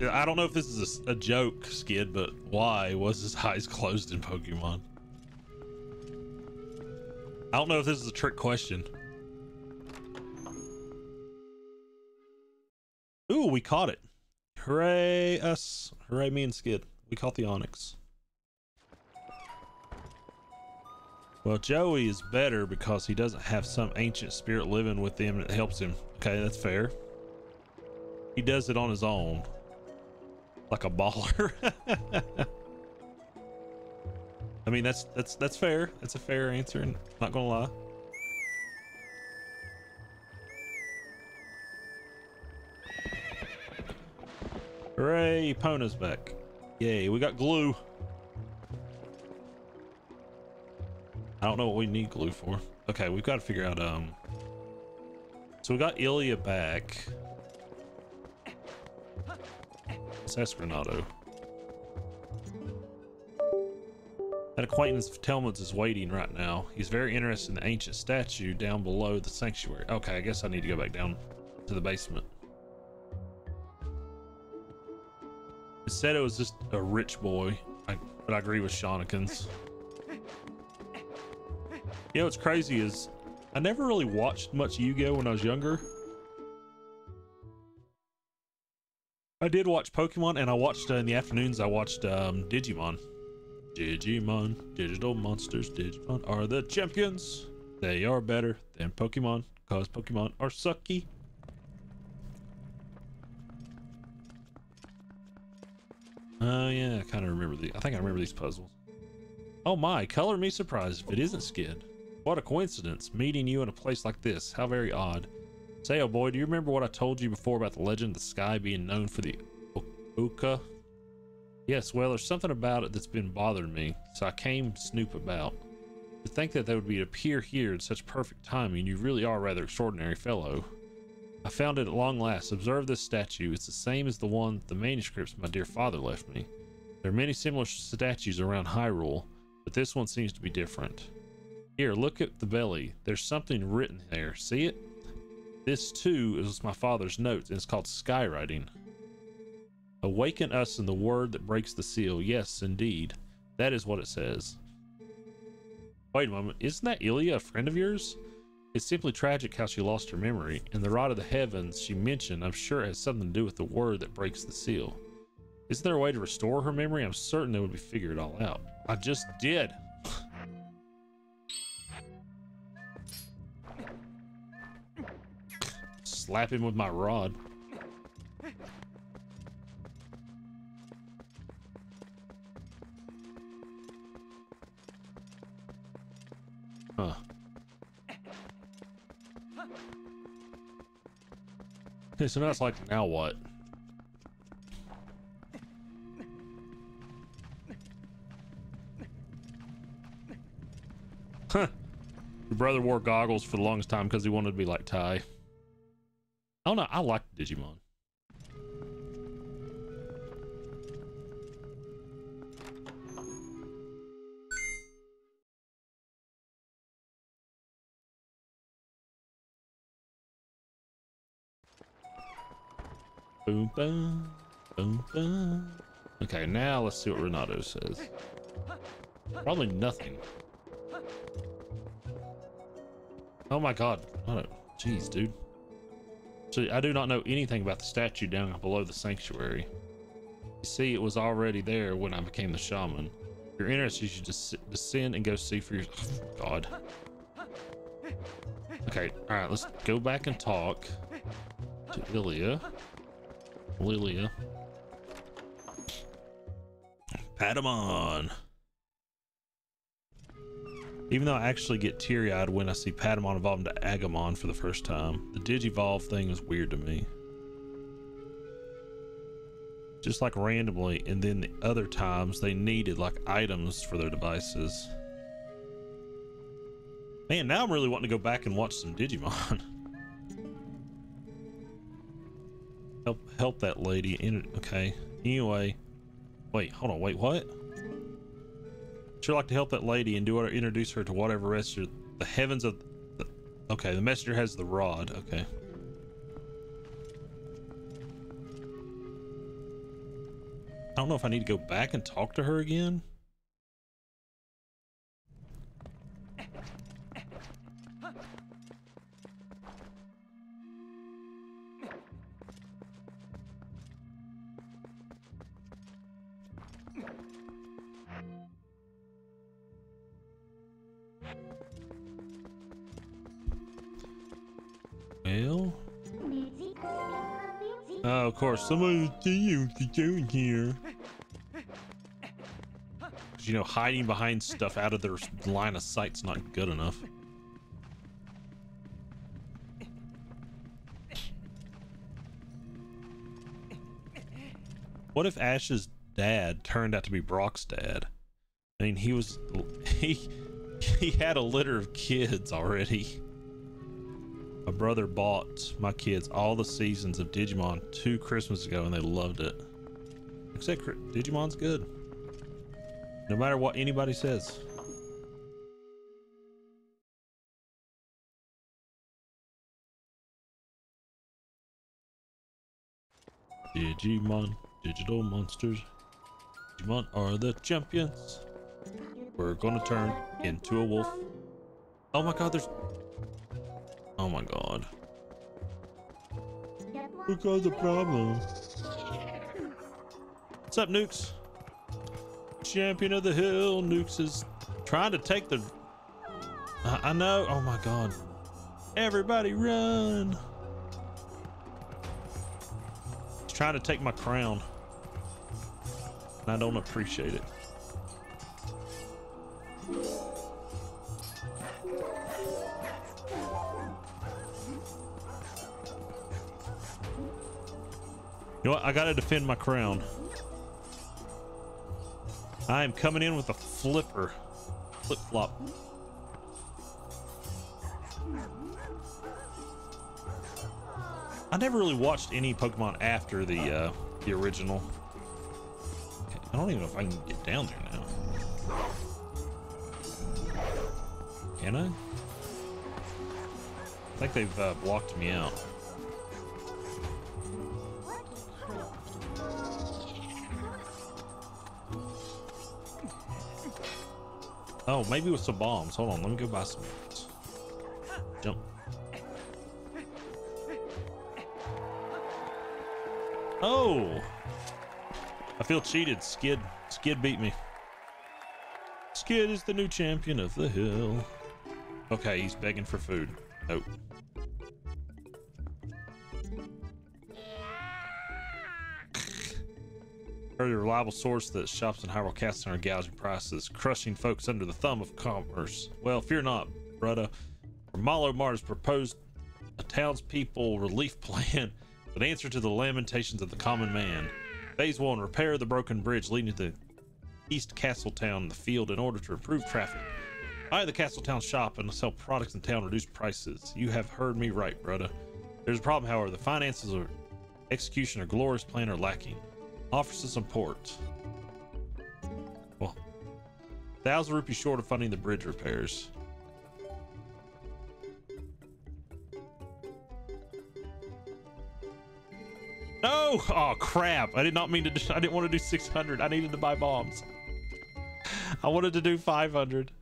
I don't know if this is a, a joke, Skid, but why was his eyes closed in Pokemon? I don't know if this is a trick question. Ooh, we caught it. Hooray us. Hooray me and Skid. We caught the Onix. Well, Joey is better because he doesn't have some ancient spirit living with him that helps him. Okay, that's fair. He does it on his own. Like a baller. I mean, that's that's that's fair. That's a fair answer, and not gonna lie. Hooray, Epona's back. Yay, we got glue. I don't know what we need glue for. Okay, we've got to figure out, um... So we got Ilia back. It's Esperanto. An acquaintance of Telma's is waiting right now. He's very interested in the ancient statue down below the sanctuary. Okay, I guess I need to go back down to the basement. It said it was just a rich boy, I, but I agree with Shawnikins. You know what's crazy is I never really watched much Yu-Gi-Oh when I was younger. I did watch Pokemon and I watched uh, in the afternoons I watched um, Digimon. Digimon, digital monsters, Digimon are the champions. They are better than Pokemon cause Pokemon are sucky. Oh yeah, I kind of remember the. I think I remember these puzzles. Oh my, color me surprised if it isn't Skid. What a coincidence, meeting you in a place like this. How very odd. Say, oh boy, do you remember what I told you before about the legend of the sky being known for the Oocca? Yes, well, there's something about it that's been bothering me, so I came snoop about. To think that they would be appear here in such perfect timing, you really are a rather extraordinary fellow. I found it at long last. Observe this statue. It's the same as the one the manuscripts my dear father left me. There are many similar statues around Hyrule, but this one seems to be different. Here, look at the belly. There's something written there. See it? This too is my father's notes, and it's called skywriting. Awaken us in the word that breaks the seal. Yes, indeed. That is what it says. Wait a moment. Isn't that Ilia a friend of yours? It's simply tragic how she lost her memory, and the rod of the heavens she mentioned, I'm sure, it has something to do with the word that breaks the seal. Isn't there a way to restore her memory? I'm certain they would be figure it all out. I just did. Slap him with my rod. Okay, so now it's like, now what? Huh. Your brother wore goggles for the longest time because he wanted to be like Tai. Oh, I don't know. I like Digimon. Boom, boom, boom, boom. Okay, now let's see what Renado says. Probably nothing. Oh my god. Oh, jeez, dude. So I do not know anything about the statue down below the sanctuary. You see, it was already there when I became the shaman. If you're interested, you should descend and go see for your... Oh, god. Okay, alright, let's go back and talk to Ilia. Lilia. Patamon. Even though I actually get teary-eyed when I see Patamon evolve into Angemon for the first time, the Digivolve thing is weird to me. Just like randomly, and then the other times they needed like items for their devices. Man, now I'm really wanting to go back and watch some Digimon. help help that lady in okay. Anyway. Wait, hold on, wait, what? Sure like to help that lady and do what introduce her to whatever of the heavens of the, okay, the messenger has the rod, okay. I don't know if I need to go back and talk to her again. Of course, somebody you doing here. You know, hiding behind stuff out of their line of sight's not good enough. What if Ash's dad turned out to be Brock's dad? I mean, he was he he had a litter of kids already. My brother bought my kids all the seasons of Digimon two Christmas ago and they loved it. Except Digimon's good. No matter what anybody says. Digimon, digital monsters. Digimon are the champions. We're gonna turn into a wolf. Oh my god, there's Oh my god. What caused the problem? What's up, Nukes? Champion of the hill. Nukes is trying to take the... I, I know. Oh my god. Everybody run. He's trying to take my crown. And I don't appreciate it. You know what? I gotta defend my crown. I am coming in with a flipper. Flip flop. I never really watched any Pokemon after the uh, the original. I don't even know if I can get down there now. Can I? I think they've uh, blocked me out. Oh, maybe with some bombs. Hold on, let me go buy some. bombs. Jump. Oh! I feel cheated. Skid. Skid beat me. Skid is the new champion of the hill. Okay, he's begging for food. Nope. A reliable source that shops in Hyrule Castle are gouging prices, crushing folks under the thumb of commerce. Well, fear not, brother. Malo Mart has proposed a townspeople relief plan an answer to the lamentations of the common man. Phase one, repair the broken bridge leading to the East Castletown, the field, in order to improve traffic. Buy the Castletown shop and sell products in town, reduce prices. You have heard me right, brother. There's a problem, however. The finances or execution or glorious plan are lacking. Offers to support. Well, thousand rupees short of funding the bridge repairs. No! Oh crap! I did not mean to. I didn't want to do 600. I needed to buy bombs. I wanted to do 500.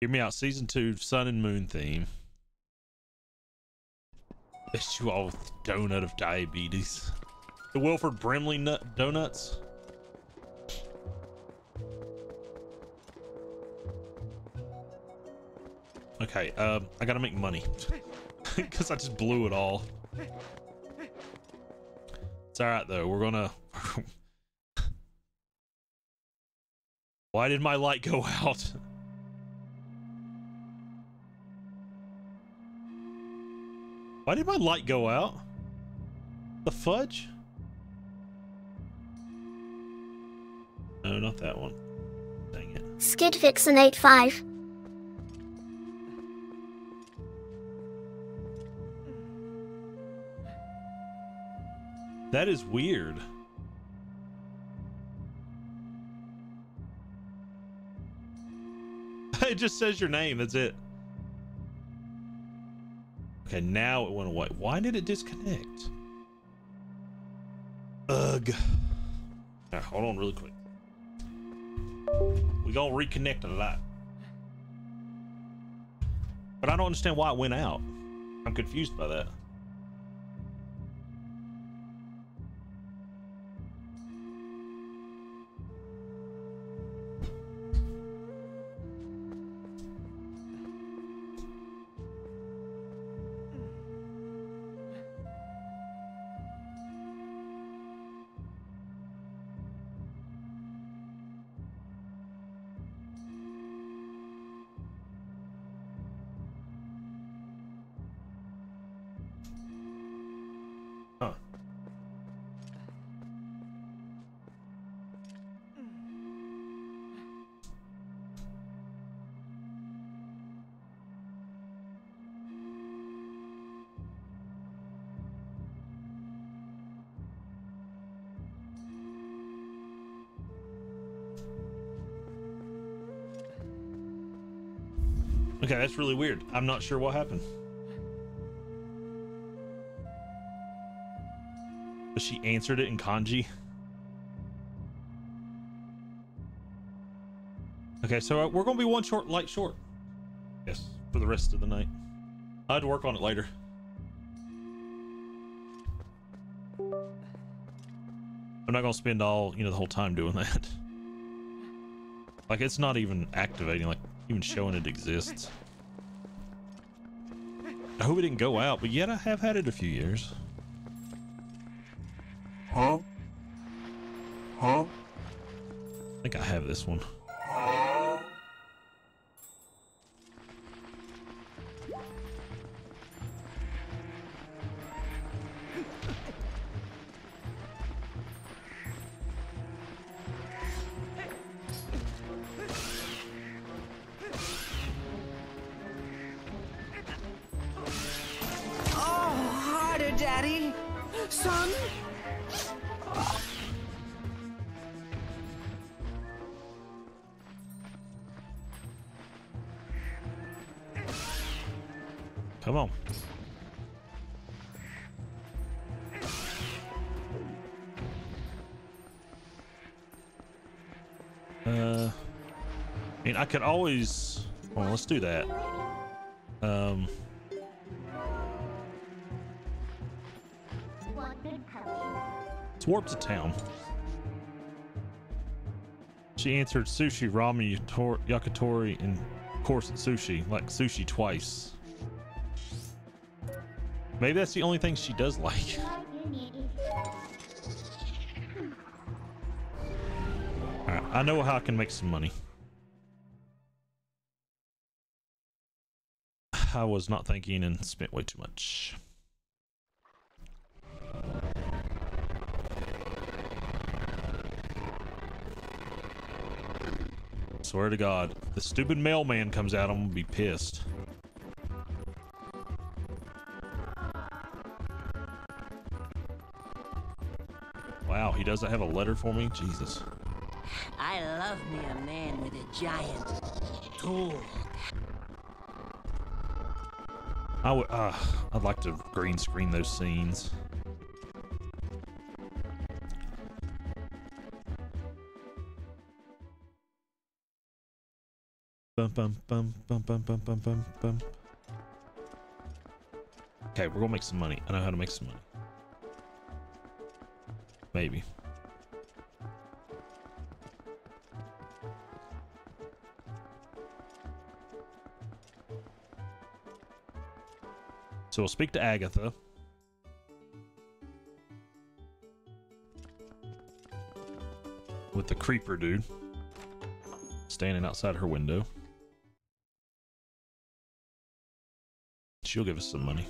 Hear me out. Season two, Sun and Moon theme. Bet you all donut of diabetes. The Wilford Brimley nut donuts. Okay, um, I gotta make money because I just blew it all. It's all right though. We're gonna. Why did my light go out? Why did my light go out? The fudge? No, not that one. Dang it. Skid Vixen 85. That is weird. it just says your name. That's it. Okay, now it went away. Why did it disconnect? Ugh. Now, hold on really quick. We gonna reconnect a lot. But I don't understand why it went out. I'm confused by that. That's really weird. I'm not sure what happened. But she answered it in kanji. Okay, so uh, we're gonna be one short light short. Yes, for the rest of the night. I to work on it later. I'm not gonna spend all you know the whole time doing that. Like it's not even activating, like even showing it exists. I hope it didn't go out, but yet I have had it a few years. Huh? Huh? I think I have this one. I could always. Well, let's do that. Um. Let's warp to town. She answered sushi, ramen, yakitori, and of course sushi, like sushi twice. Maybe that's the only thing she does like. I know how I can make some money. Was not thinking and spent way too much. Swear to God, the stupid mailman comes out, I'm gonna be pissed. Wow, he doesn't have a letter for me? Jesus. I love me a man with a giant tool. I would, uh, I'd like to green screen those scenes. Bum, bum, bum, bum, bum, bum, bum, bum, bum. Okay, we're gonna make some money. I know how to make some money. Maybe. So we'll speak to Agitha. With the creeper dude. Standing outside her window. She'll give us some money.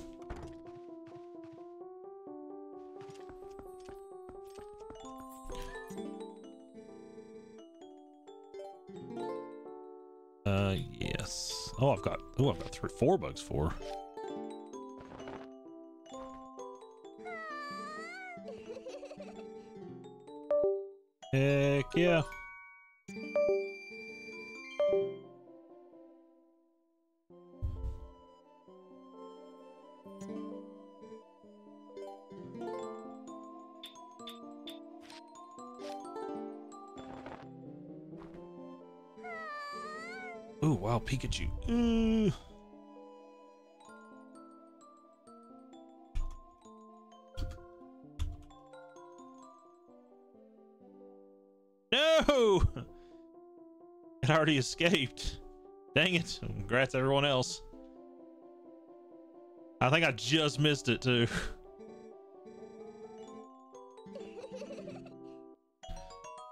Uh, yes. Oh, I've got, oh, I've got three, four bugs for. Heck yeah. Ooh, wow, Pikachu. Ooh. It already escaped. Dang it. Congrats everyone else. I think I just missed it too.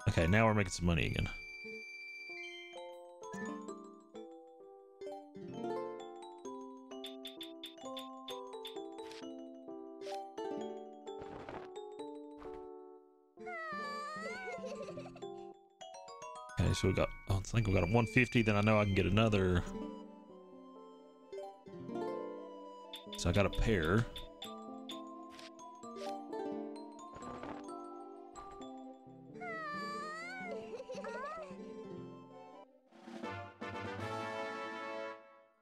Okay, now we're making some money again. Okay, so we got, I think we got a 150, then I know I can get another. So I got a pair.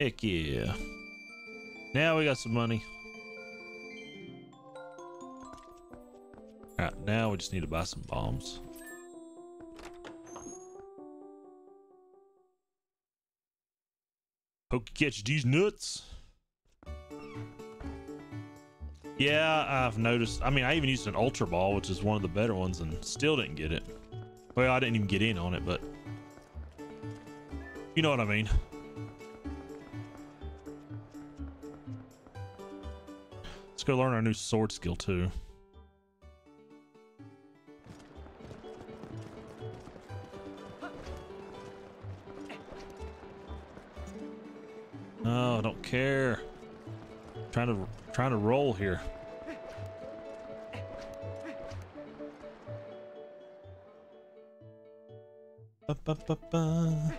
Heck yeah. Now we got some money. Alright, now we just need to buy some bombs. You catch these nuts. Yeah, I've noticed. I mean, I even used an Ultra Ball, which is one of the better ones, and still didn't get it. Well, I didn't even get in on it, but you know what I mean. Let's go learn our new sword skill too. Here. Ba, ba, ba,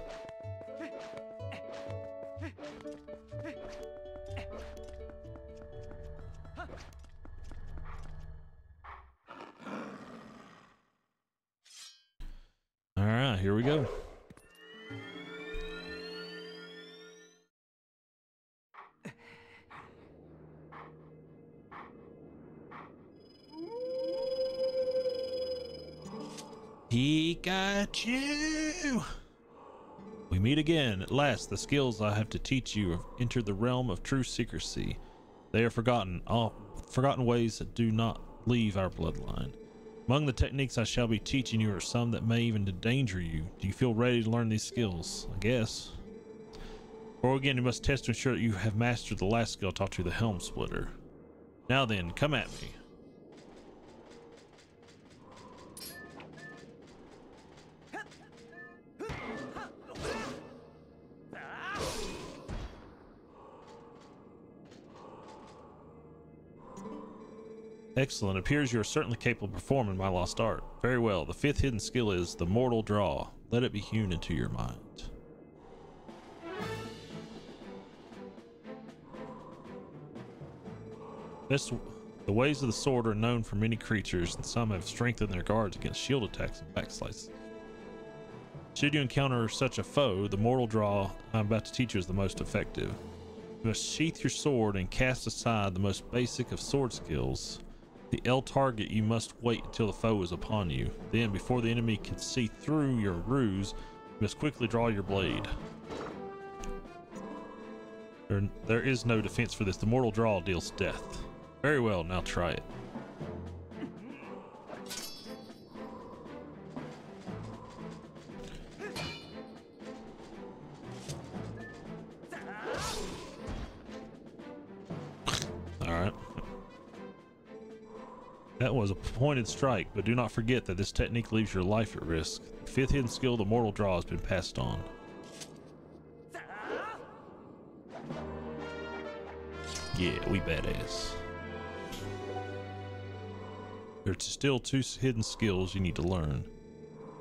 the skills I have to teach you have entered the realm of true secrecy. They are forgotten, all forgotten ways that do not leave our bloodline. Among the techniques I shall be teaching you are some that may even endanger you. Do you feel ready to learn these skills? I guess. Before again, you must test to ensure that you have mastered the last skill taught you, the Helm Splitter. Now then, come at me. Excellent. Appears you are certainly capable of performing my lost art. Very well. The fifth hidden skill is the mortal draw. Let it be hewn into your mind. This, the ways of the sword are known for many creatures, and some have strengthened their guards against shield attacks and backslices. Should you encounter such a foe, the mortal draw I'm about to teach you is the most effective. You must sheath your sword and cast aside the most basic of sword skills. The L target, you must wait until the foe is upon you. Then, before the enemy can see through your ruse, you must quickly draw your blade. There, there is no defense for this. The mortal draw deals death. Very well, now try it. Pointed strike, but do not forget that this technique leaves your life at risk. Fifth hidden skill, the mortal draw, has been passed on. Yeah, we badass. There's still two hidden skills you need to learn.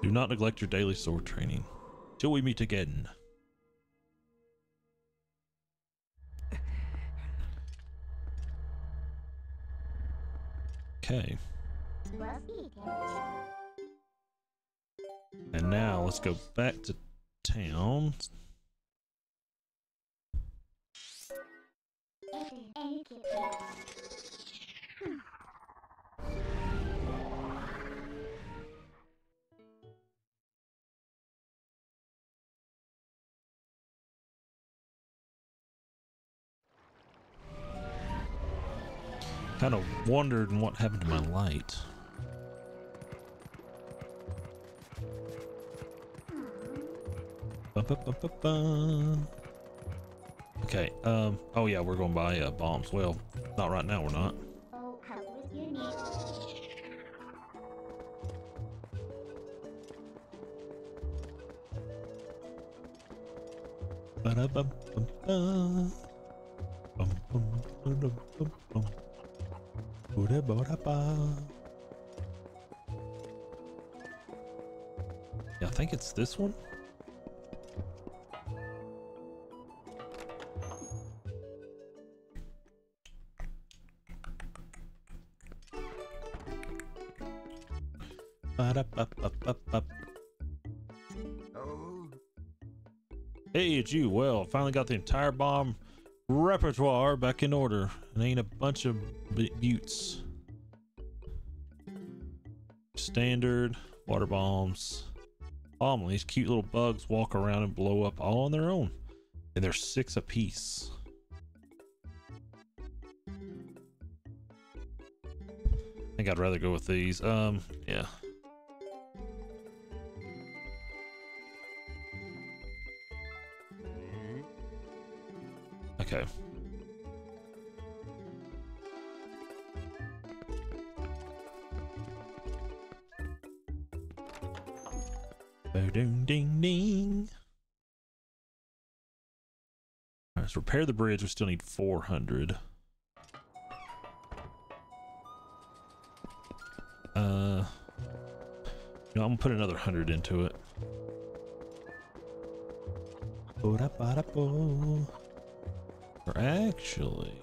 Do not neglect your daily sword training. Till we meet again. Okay. And now let's go back to town. Kind of wondered what happened to my light. Ba, ba, ba. Okay, um, oh yeah, we're gonna buy uh, bombs. Well, not right now, we're not. Yeah, I think it's this one. Ba-da-ba-ba-ba-ba. Hey, it's you. Well, finally got the entire bomb repertoire back in order. It ain't a bunch of buttes. Standard water bombs. Bomb. These cute little bugs walk around and blow up all on their own. And they're six apiece. I think I'd rather go with these. Um, yeah. Repair the bridge. We still need 400. Uh, no, I'm gonna put another 100 into it. Or actually...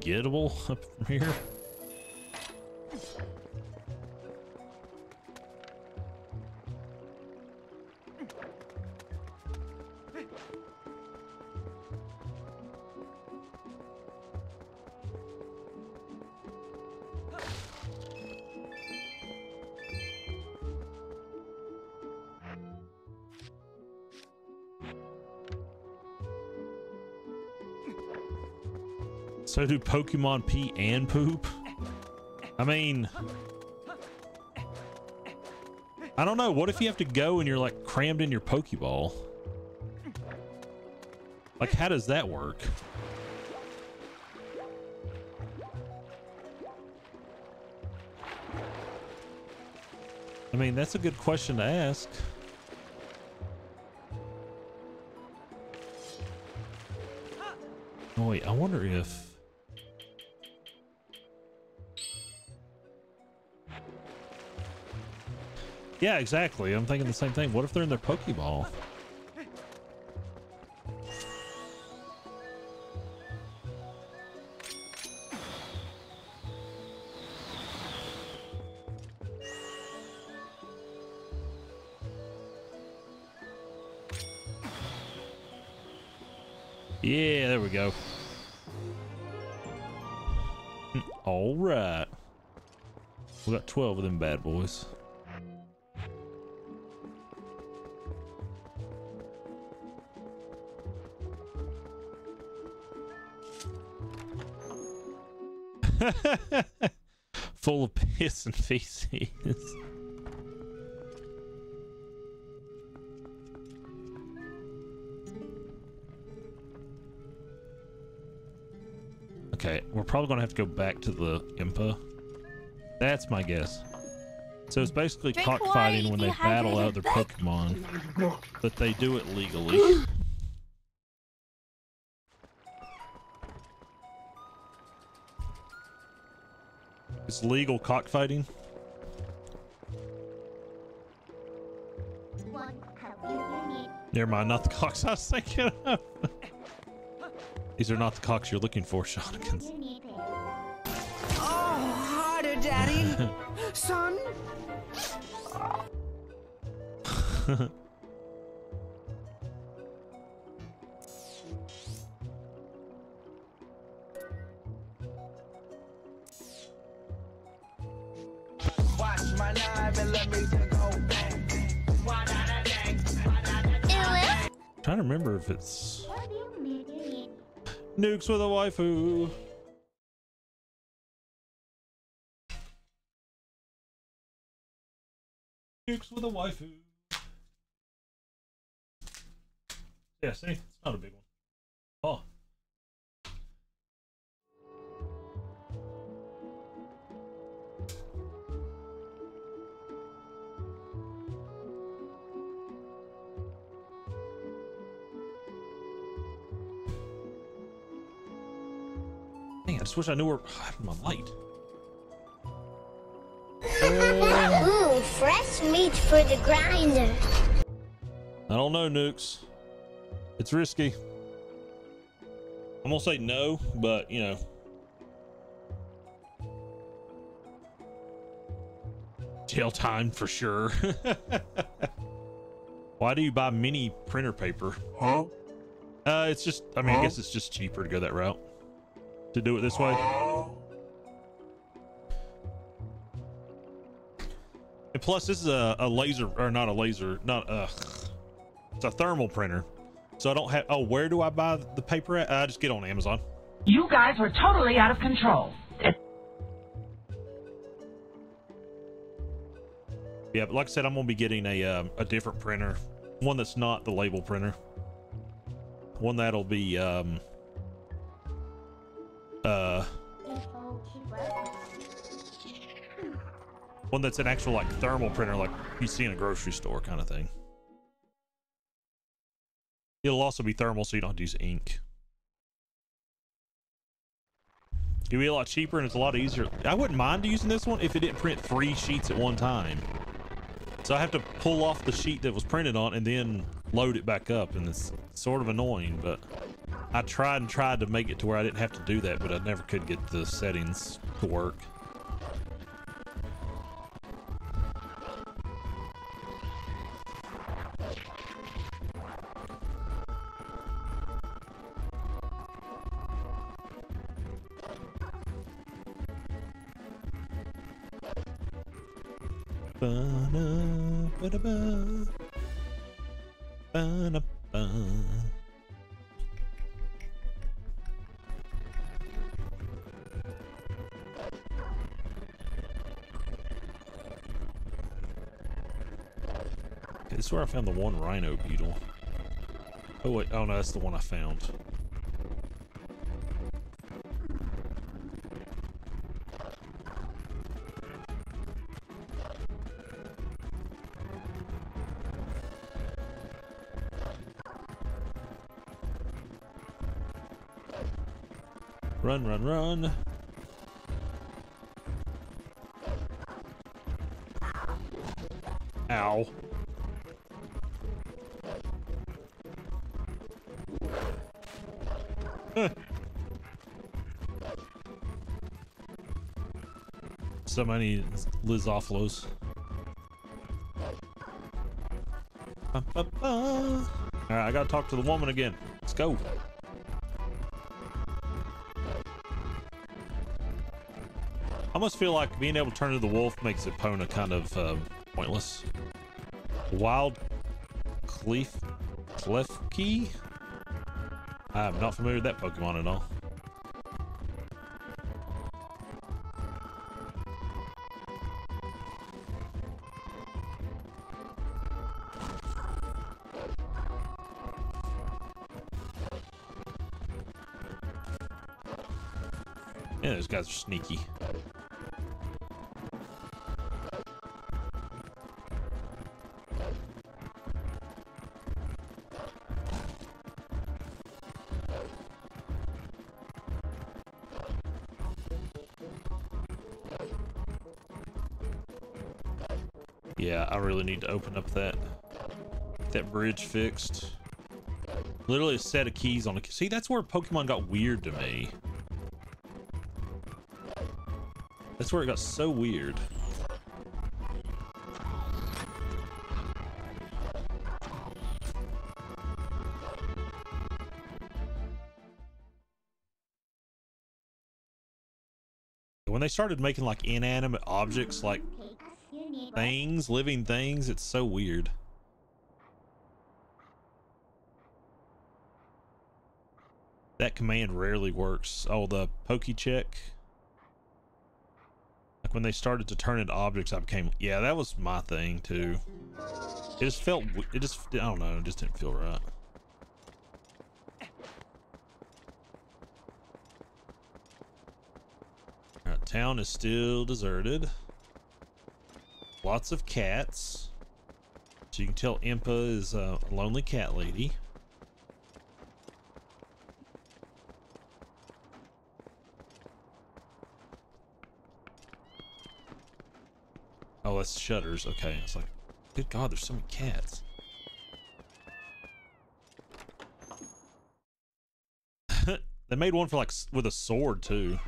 gettable up from here? So do Pokemon pee and poop? I mean, I don't know. What if you have to go and you're like crammed in your Pokeball? Like, how does that work? I mean, that's a good question to ask. Oh, wait, I wonder if. Yeah, exactly. I'm thinking the same thing. What if they're in their Pokeball? Yeah, there we go. Hmm, all right. We got 12 of them bad boys. Full of piss and feces. Okay, we're probably gonna have to go back to the Impaz. That's my guess. So it's basically cockfighting when they battle out their. Pokemon, but they do it legally. It's legal cockfighting. Never mind, not the cocks I was thinking of. These are not the cocks you're looking for, Shonekins. Oh, harder, Daddy. Son? trying to remember if it's nukes with a waifu. Nukes with a waifu. Yeah, see, it's not a big one. Oh. Just wish I knew where I had my light. Ooh, fresh meat for the grinder. I don't know, Nukes. It's risky. I'm gonna say no, but you know. Jail time for sure. Why do you buy mini printer paper? Huh? Uh, it's just, I mean, I guess it's just cheaper to go that route. To do it this way. And plus, this is a, a laser, or not a laser, not uh It's a thermal printer. So I don't have, oh, where do I buy the paper at? Uh, just get on Amazon. You guys were totally out of control. Yeah, but like I said, I'm gonna be getting a um, a different printer, one that's not the label printer, one that'll be um one that's an actual like thermal printer, like you see in a grocery store kind of thing. It'll also be thermal, so you don't have to use ink. It'd be a lot cheaper and it's a lot easier. I wouldn't mind using this one if it didn't print three sheets at one time. So I have to pull off the sheet that was printed on and then load it back up, and it's sort of annoying, but I tried and tried to make it to where I didn't have to do that, but I never could get the settings to work. Where I found the one rhino beetle. Oh wait, oh no, that's the one I found. Run, run, run. So many Lizalfos. Alright, I gotta talk to the woman again. Let's go. I almost feel like being able to turn into the wolf makes Epona kind of uh, pointless. Wild Clef Klefki? I'm not familiar with that Pokemon at all. Guys are sneaky. Yeah, I really need to open up that that bridge fixed. Literally a set of keys on it. See, that's where Pokemon got weird to me. That's where it got so weird. When they started making like inanimate objects, like things, living things, it's so weird. That command rarely works. Oh, the pokey check. When they started to turn into objects, I became, yeah, that was my thing too. It just felt, it just, I don't know, it just didn't feel right. Town is still deserted. Lots of cats. So you can tell Impaz is a lonely cat lady. That's shutters. Okay, it's like, good God, there's so many cats. they made one for like with a sword too.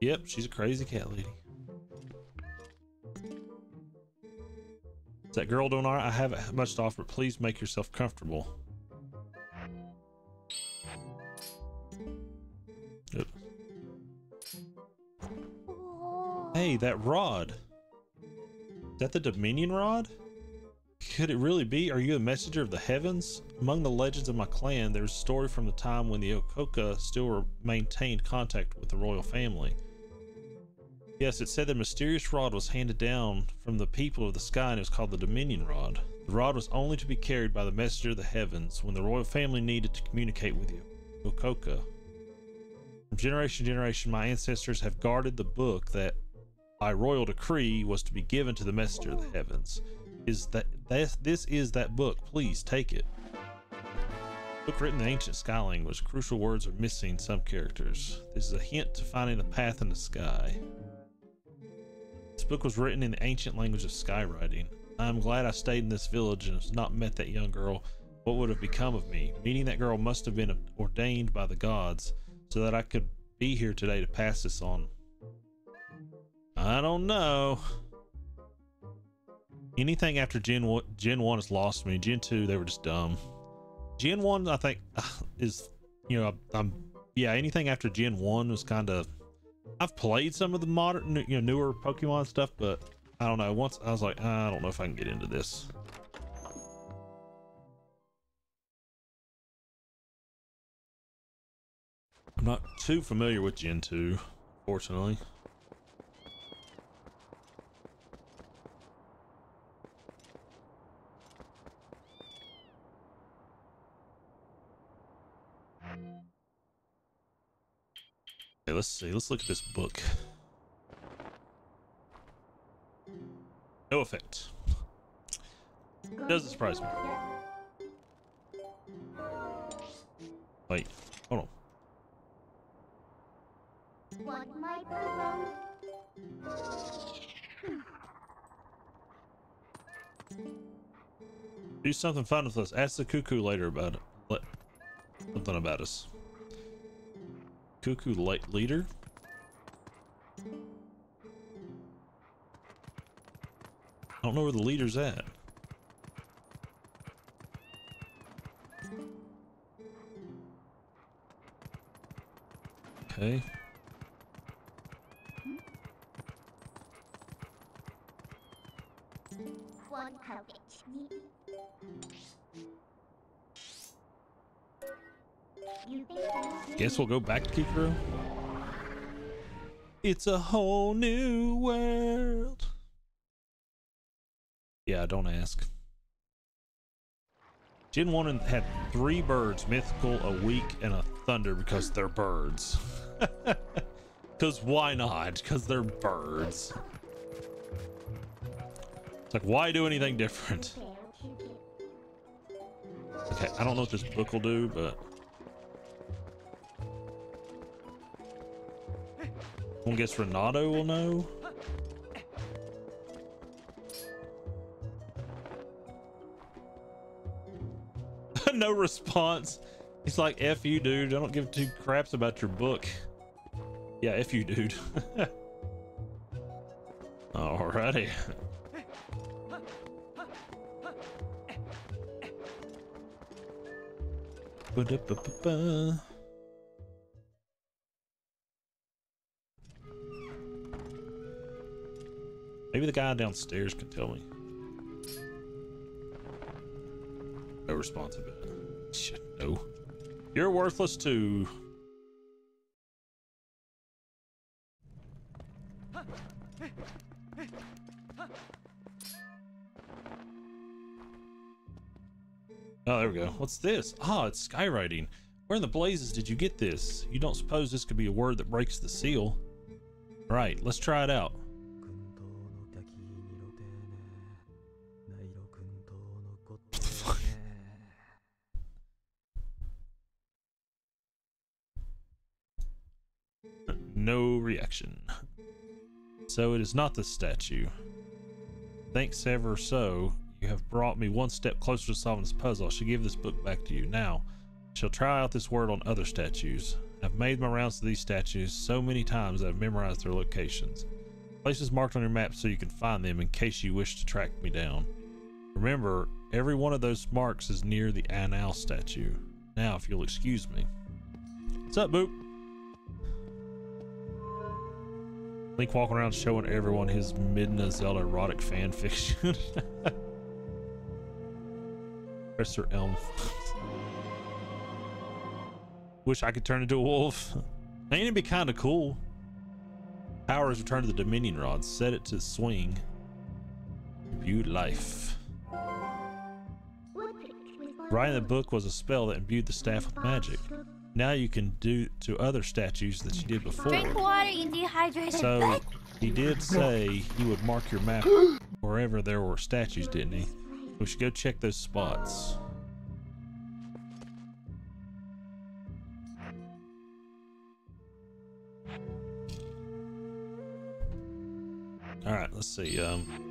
Yep, she's a crazy cat lady. Is that girl doing alright? I haven't much to offer. Please make yourself comfortable. That rod. Is that the Dominion rod? Could it really be? Are you a messenger of the heavens? Among the legends of my clan, there's a story from the time when the Oocca still maintained contact with the royal family. Yes, it said the mysterious rod was handed down from the people of the sky and it was called the Dominion Rod. The rod was only to be carried by the messenger of the heavens when the royal family needed to communicate with you, Oocca. From generation to generation, my ancestors have guarded the book that, by royal decree, was to be given to the messenger of the heavens. Is that this, this is that book? Please take it. Book written in the ancient sky language. Crucial words are missing some characters. This is a hint to finding a path in the sky. This book was written in the ancient language of skywriting. I am glad I stayed in this village and has not met that young girl. What would have become of me? Meeting that girl must have been ordained by the gods so that I could be here today to pass this on. I don't know. Anything after Gen 1, Gen 1 has lost me. Gen 2, they were just dumb. Gen 1, I think, is, you know, I'm, yeah, anything after Gen 1 was kind of, I've played some of the modern, you know, newer Pokemon stuff, but I don't know. Once I was like, ah, I don't know if I can get into this. I'm not too familiar with Gen 2, fortunately. Okay, let's see. Let's look at this book. No effect. Doesn't surprise me. Wait, hold on. What might go wrong? Do something fun with us. Ask the cuckoo later about it. Let, something about us. Cuckoo light leader? I don't know where the leader's at. Okay. One. Guess we'll go back to Kakariko. It's a whole new world. Yeah, don't ask. Gen 1 had three birds, mythical, a weak, and a thunder because they're birds. Because why not? Because they're birds. It's like, why do anything different? Okay, I don't know what this book will do, but... I guess Renado will know. no response. He's like, F you, dude. I don't give two craps about your book. Yeah, F you, dude. Alrighty. Ba-da-ba-ba-ba. Maybe the guy downstairs can tell me. No responsibility. Shit, no. You're worthless too. Oh, there we go. What's this? Ah, it's skywriting. Where in the blazes did you get this? You don't suppose this could be a word that breaks the seal? Right, let's try it out. So it is not the statue. Thanks ever so. You have brought me one step closer to solving this puzzle. I shall give this book back to you. Now, I shall try out this word on other statues. I've made my rounds to these statues so many times that I've memorized their locations. Places marked on your map so you can find them in case you wish to track me down. Remember, every one of those marks is near the Anal statue. Now, if you'll excuse me. What's up, Boop? Link walking around showing everyone his Midna Zelda erotic fan fiction. Professor Elm. Wish I could turn into a wolf. Ain't it be kind of cool? Power returned to the Dominion Rod. Set it to swing. Imbued life. Writing the book was a spell that imbued the staff with magic now you can do to other statues that you did before. Drink water, you dehydrated. So he did say he would mark your map wherever there were statues, didn't he? We should go check those spots. All right, let's see. Um,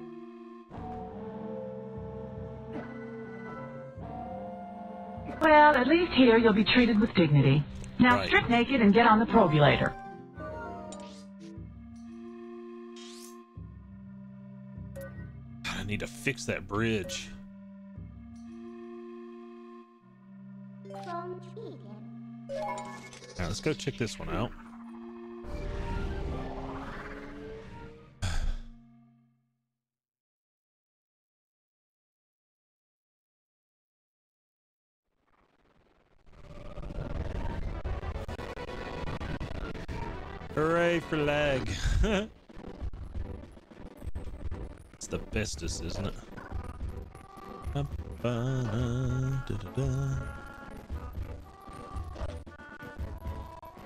Well, at least here you'll be treated with dignity. Now Right. strip naked and get on the probulator. I need to fix that bridge. All right, let's go check this one out. For lag. it's the bestest, isn't it?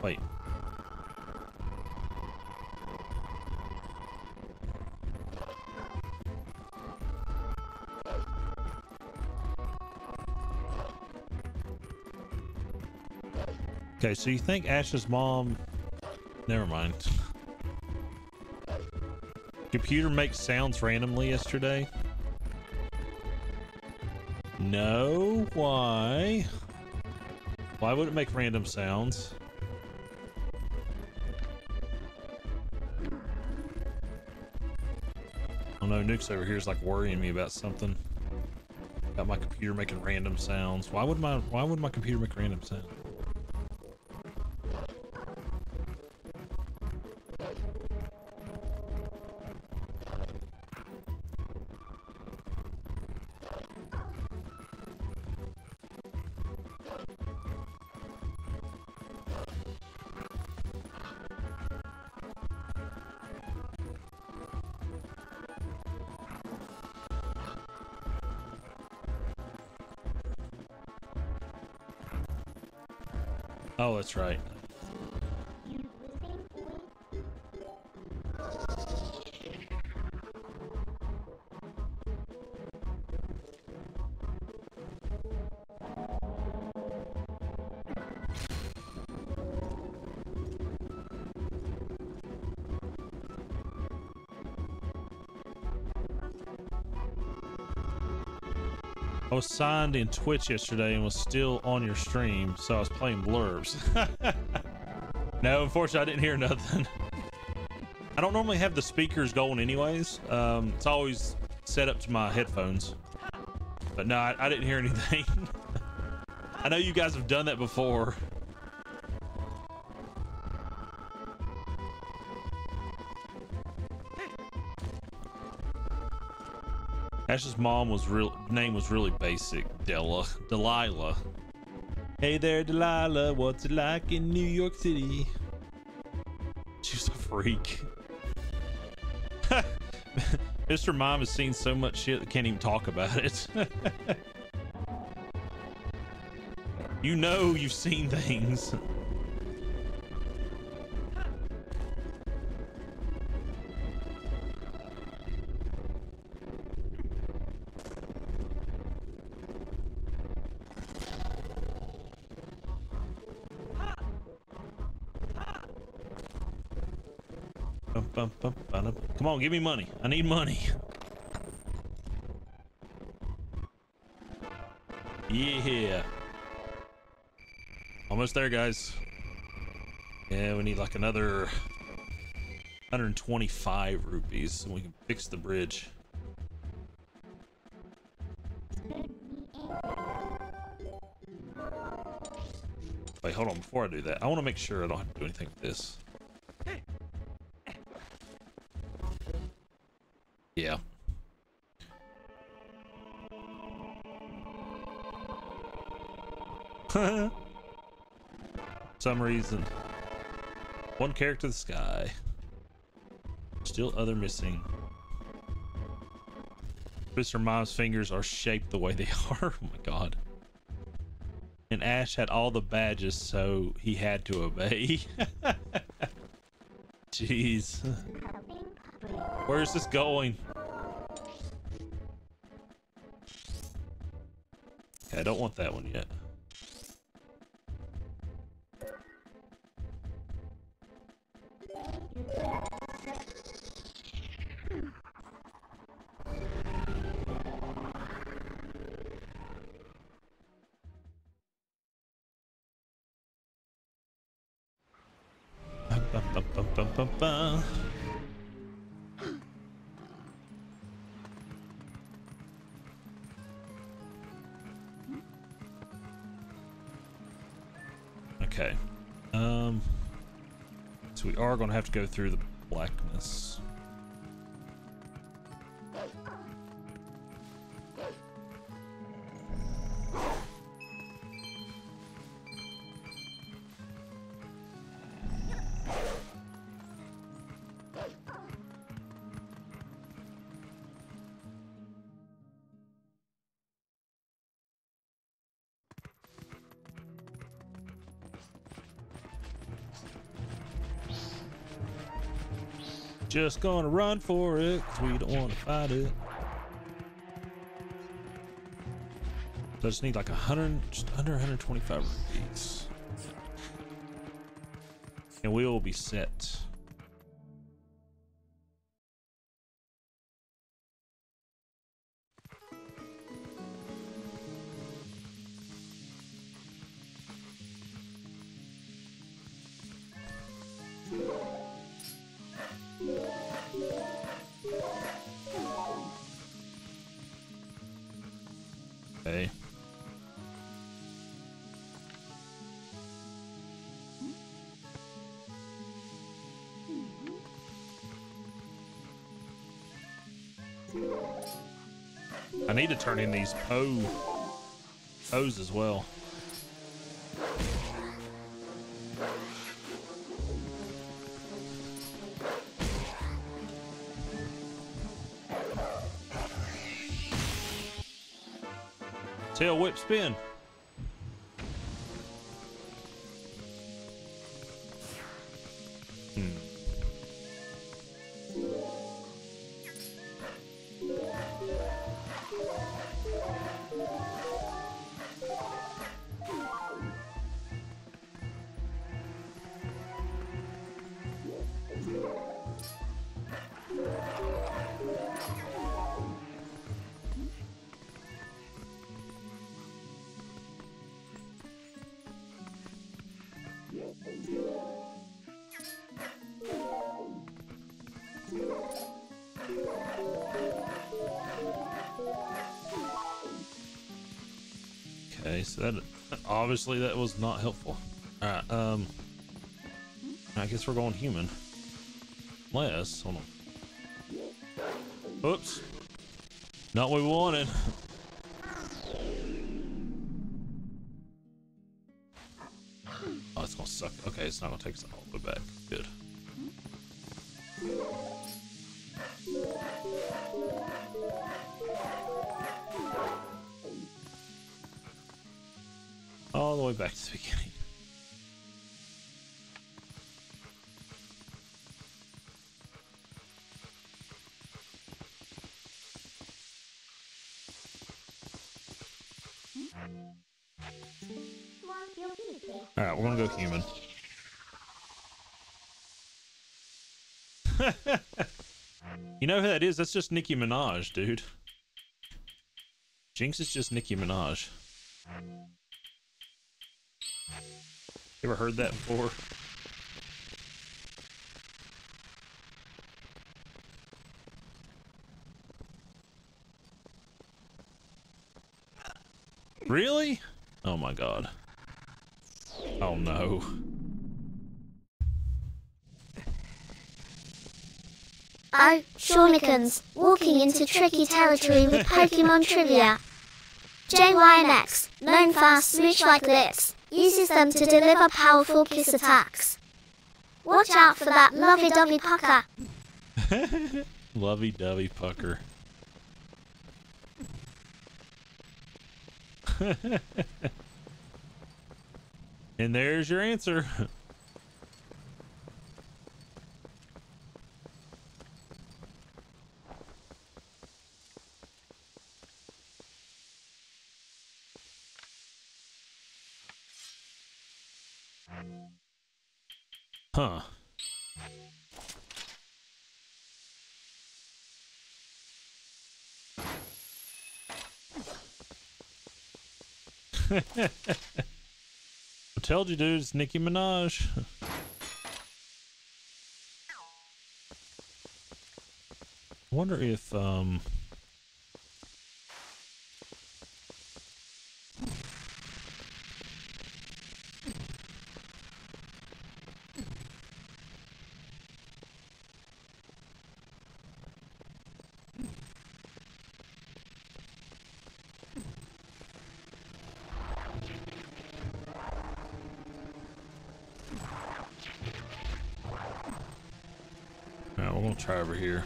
Wait. Okay, so you think Ash's mom Never mind. Computer makes sounds randomly yesterday. No, why? Why would it make random sounds? Oh no, Nuke's over here is like worrying me about something. About my computer making random sounds. Why would my why would my computer make random sounds? That's right. Was signed in Twitch yesterday and was still on your stream, so I was playing blurbs. no, unfortunately, I didn't hear nothing. I don't normally have the speakers going anyways. Um, it's always set up to my headphones. But no, I, I didn't hear anything. I know you guys have done that before. Ash's mom was real name was really basic. Della. Delilah. Hey there, Delilah. What's it like in New York City? She's a freak. Mr. Mom has seen so much shit that can't even talk about it. you know you've seen things. On, give me money. I need money. Yeah. Almost there, guys. Yeah, we need like another 125 rupees and we can fix the bridge. Wait, hold on. Before I do that, I want to make sure I don't have to do anything with this. Some reason. One character the sky. Still other missing. Mr. Mom's fingers are shaped the way they are. Oh my god. And Ash had all the badges, so he had to obey. Jeez. Where's this going? Okay, I don't want that one yet. Yeah. Are going to have to go through the blackness. Just gonna run for it, cause we don't want to fight it. So I just need like a hundred, just under 125 rupees. And we will be set. Need to turn in these Poe O's as well. Tail whip spin. Obviously that was not helpful. All right, um, I guess we're going human. Unless, hold on. Oops, not what we wanted. Oh, it's gonna suck. Okay, it's not gonna take us all the way back. You know who that is? That's just Nicki Minaj, dude. Jynx is just Nicki Minaj. Ever heard that before? Really? Oh my god. Oh no. Oh, Shawnikins, walking into tricky territory with Pokemon trivia. JYNX, known fast smooch like lips, uses them to deliver powerful kiss attacks. Watch out for that lovey-dovey pucker. Lovey-dovey pucker. and there's your answer. Huh. I told you, dude, it's Nicki Minaj. I wonder if, um... here.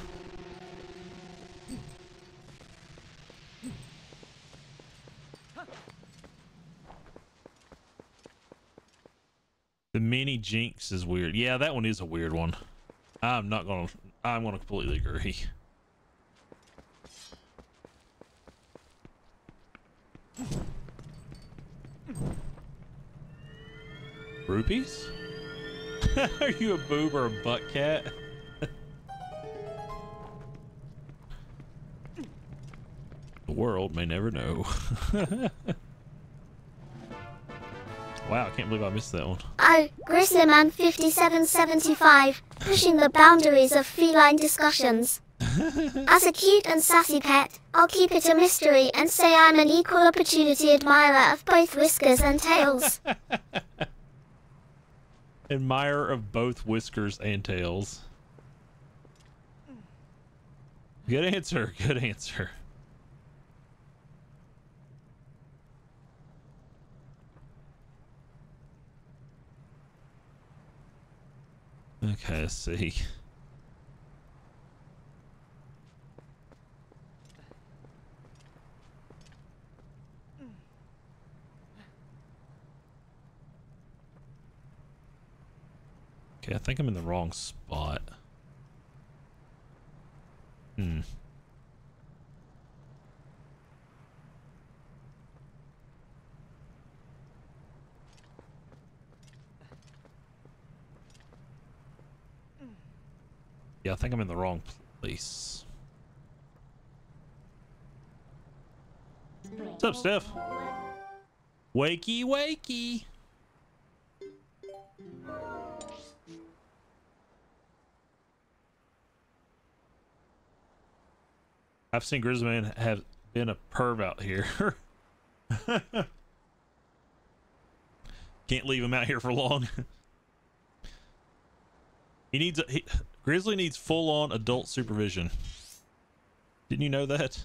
The mini jinx is weird. Yeah, that one is a weird one. I'm not gonna I'm gonna completely agree. Rupees? Are you a boob or a butt cat? World may never know. wow, I can't believe I missed that one. Oh, Grizzlyman 5775, pushing the boundaries of feline discussions. As a cute and sassy pet, I'll keep it a mystery and say I'm an equal opportunity admirer of both whiskers and tails. Admirer of both whiskers and tails. Good answer. Good answer. Okay, let's see. Okay, I think I'm in the wrong spot. Hmm. Yeah, I think I'm in the wrong place. What's up, Steph? Wakey, wakey. I've seen Grizzlyman have been a perv out here. Can't leave him out here for long. he needs a he, Grizzly needs full-on adult supervision. Didn't you know that?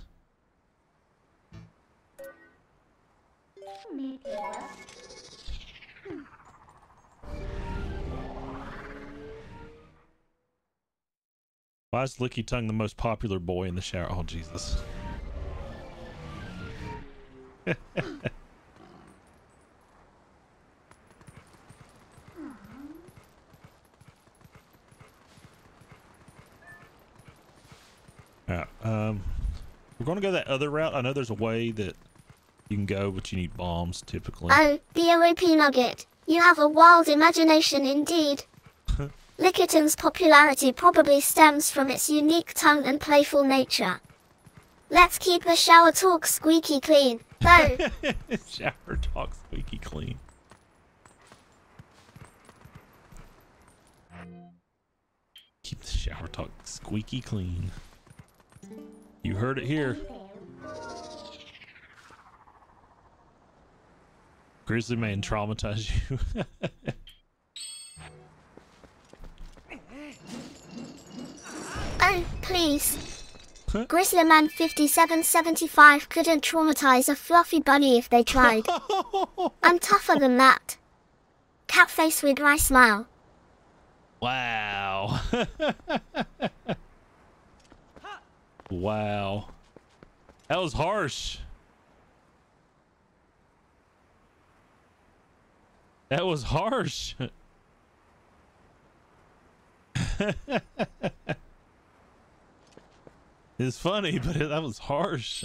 Why is Lickitung the most popular boy in the shower? Oh, Jesus. Yeah, um, we're going to go that other route. I know there's a way that you can go, but you need bombs typically. Oh, BOP Nugget, you have a wild imagination indeed. Lickitung's popularity probably stems from its unique tongue and playful nature. Let's keep the shower talk squeaky clean, though. Shower talk squeaky clean. Keep the shower talk squeaky clean. You heard it here. Grizzly man traumatized you. oh, please. Grizzlyman 5775 couldn't traumatize a fluffy bunny if they tried. I'm tougher than that. Catface with my smile. wow. wow. That was harsh. That was harsh. it's funny, but that was harsh.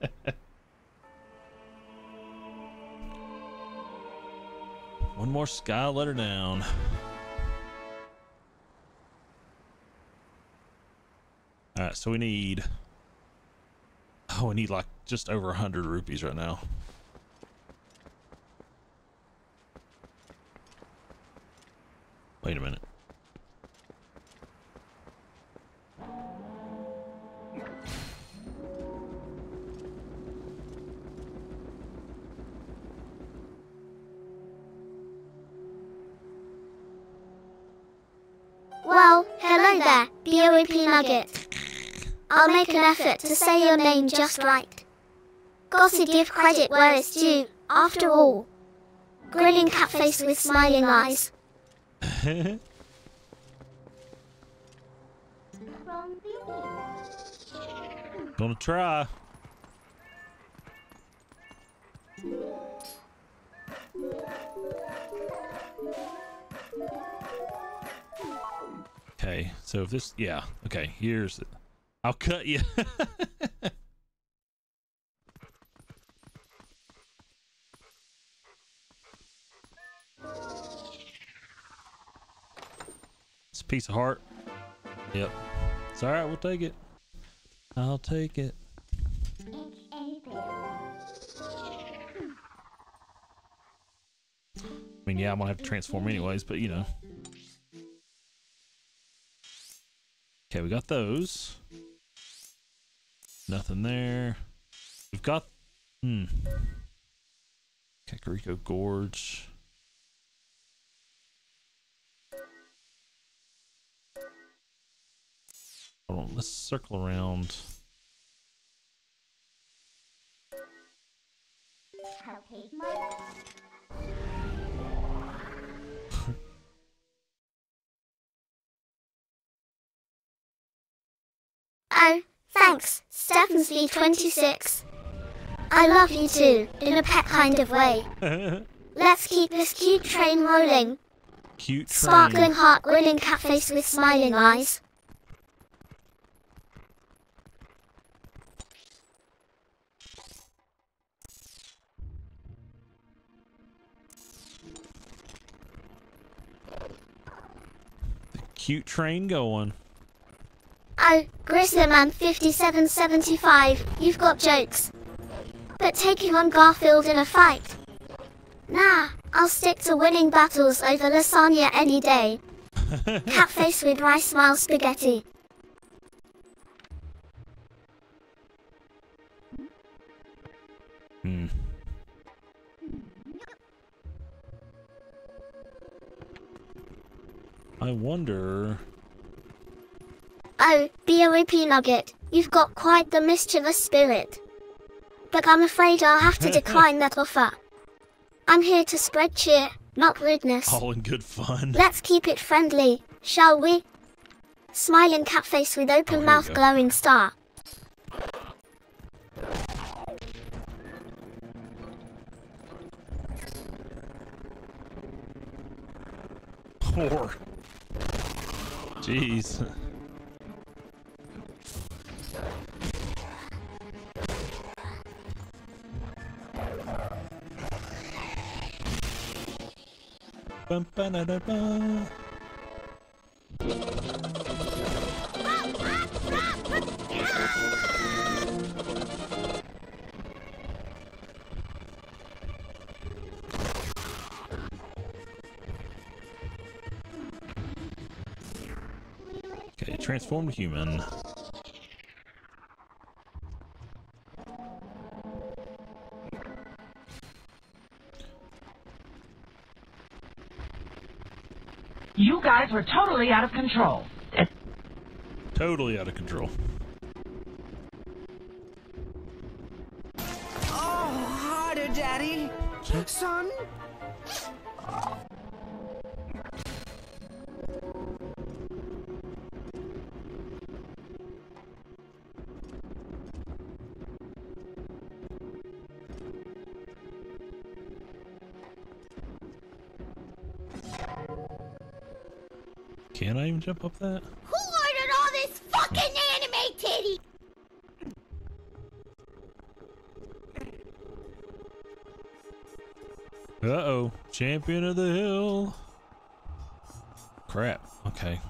One more sky letter down. All right, so we need, oh, we need like just over a hundred rupees right now. Wait a minute. There, Nugget. I'll make an effort to say your name just right. Gotta give credit where it's due, after all. Grinning cat face with smiling eyes. Gonna try. Okay, so if this, yeah, okay, here's it. I'll cut you. it's a piece of heart. Yep. It's all right. We'll take it. I'll take it. I mean, yeah, I'm gonna have to transform anyways, but you know. Okay, we got those. Nothing there. We've got, hmm. Kakariko Gorge. Hold on, let's circle around. Oh, thanks, Stephensly26. I love you too, in a pet kind of way. Let's keep this cute train rolling. Cute train. Sparkling heart grinning cat face with smiling eyes. Cute train going. Oh, Grizzlyman 5775, you've got jokes. But taking on Garfield in a fight? Nah, I'll stick to winning battles over lasagna any day. Catface with rice smile spaghetti. Hmm. I wonder. Oh, BOEP Nugget, you've got quite the mischievous spirit. But I'm afraid I'll have to decline that offer. I'm here to spread cheer, not rudeness. All in good fun. Let's keep it friendly, shall we? Smiling cat face with open Oh, mouth glowing star. Poor. Jeez. Bum, ba-da-da-ba. Okay, transformed human. Guys were totally out of control. Totally out of control. Jump up that? Who ordered all this fucking anime titty? Uh-oh. Champion of the hill. Crap. Okay.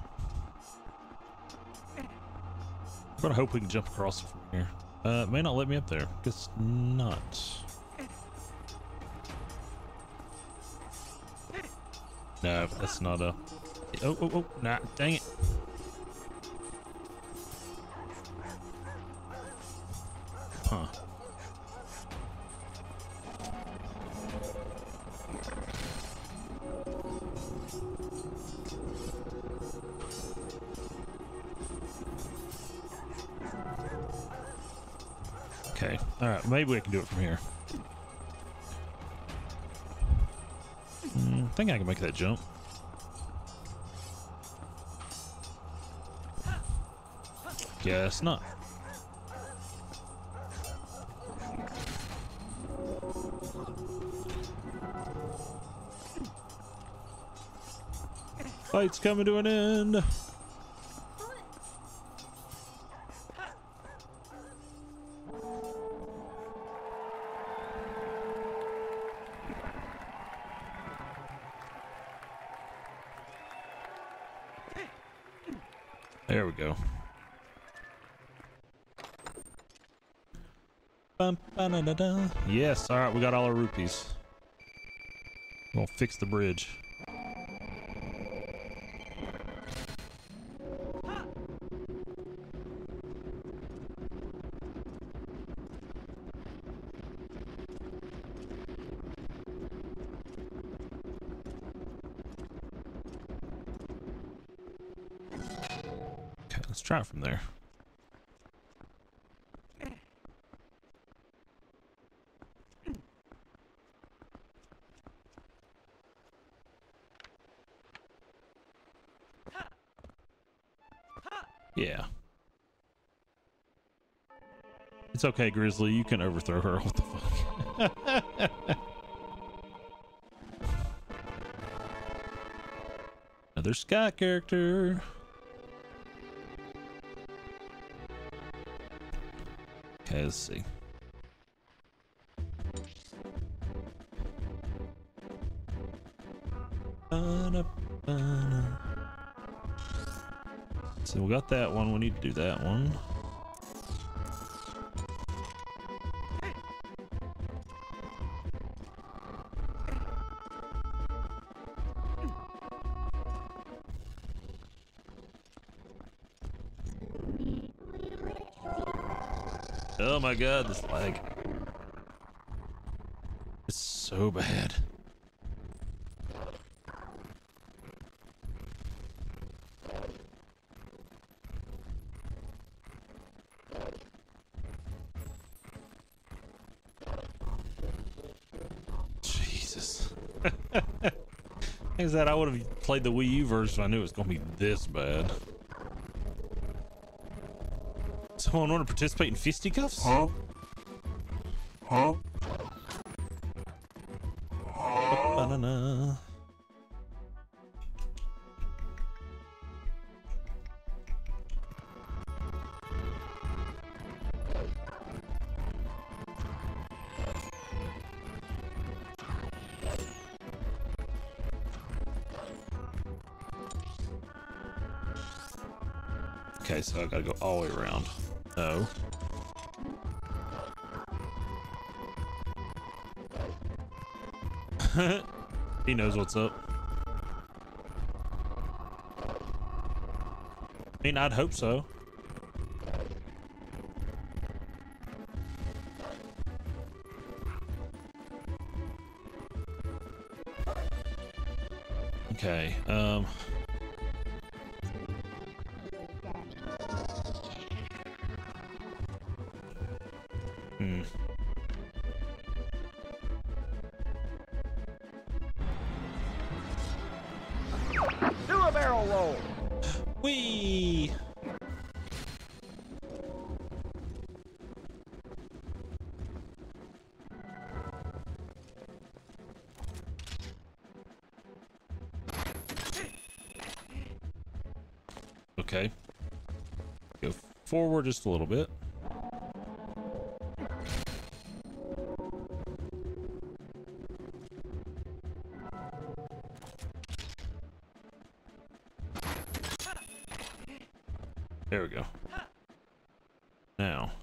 But I hope we can jump across from here. Uh, it may not let me up there. Guess not. No, that's not a Oh, oh, oh, nah, dang it. Huh. Okay, alright, maybe we can do it from here. Mm, I think I can make that jump. Guess not. Fight's coming to an end. Yes, alright, we got all our rupees. We'll fix the bridge. It's okay, Grizzly. You can overthrow her. What the fuck? Another Scott character. Okay, let's see. So we got that one. We need to do that one. My god, this lag. It's so bad. Jesus. Is that I would have played the Wii U version I knew it was going to be this bad. Someone want to participate in fisticuffs? Huh? Huh? Ba-na-na. Okay, so I gotta go all the way around. No. he knows what's up. I mean, I'd hope so. Okay, um... forward just a little bit. There we go. Now,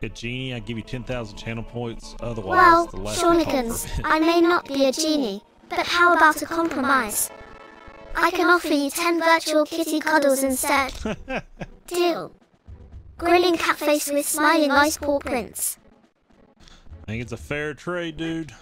a genie, I give you 10,000 channel points. Otherwise, Well, the last Shawnikins. I may not be a genie, but how about a compromise? I can offer you 10 virtual kitty cuddles instead. Grinning cat face with smiling eyes paw prints. I think it's a fair trade, dude.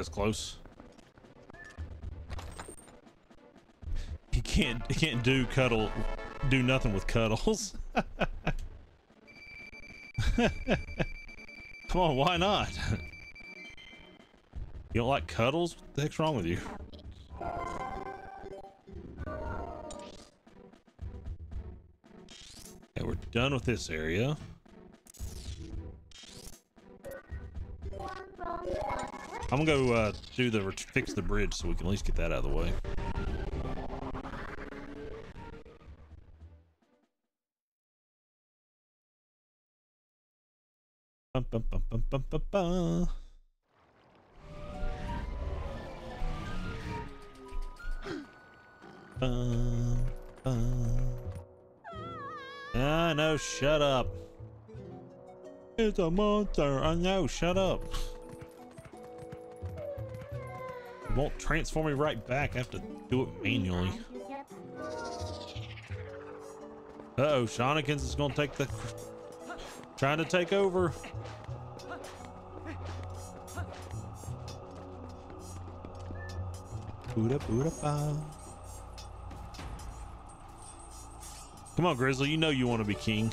That's close. He can't he can't do cuddle do nothing with cuddles. Come on, why not? You don't like cuddles? What the heck's wrong with you? Okay, we're done with this area. I'm gonna go uh, do the fix the bridge so we can at least get that out of the way. Bum, bum, bum, bum, bum, bum, bum. I know, shut up. It's a monster. I know, shut up. Won't transform me right back. I have to do it manually. Uh-oh, Shawnikins is gonna take the... Trying to take over. Come on, Grizzly. You know you want to be king.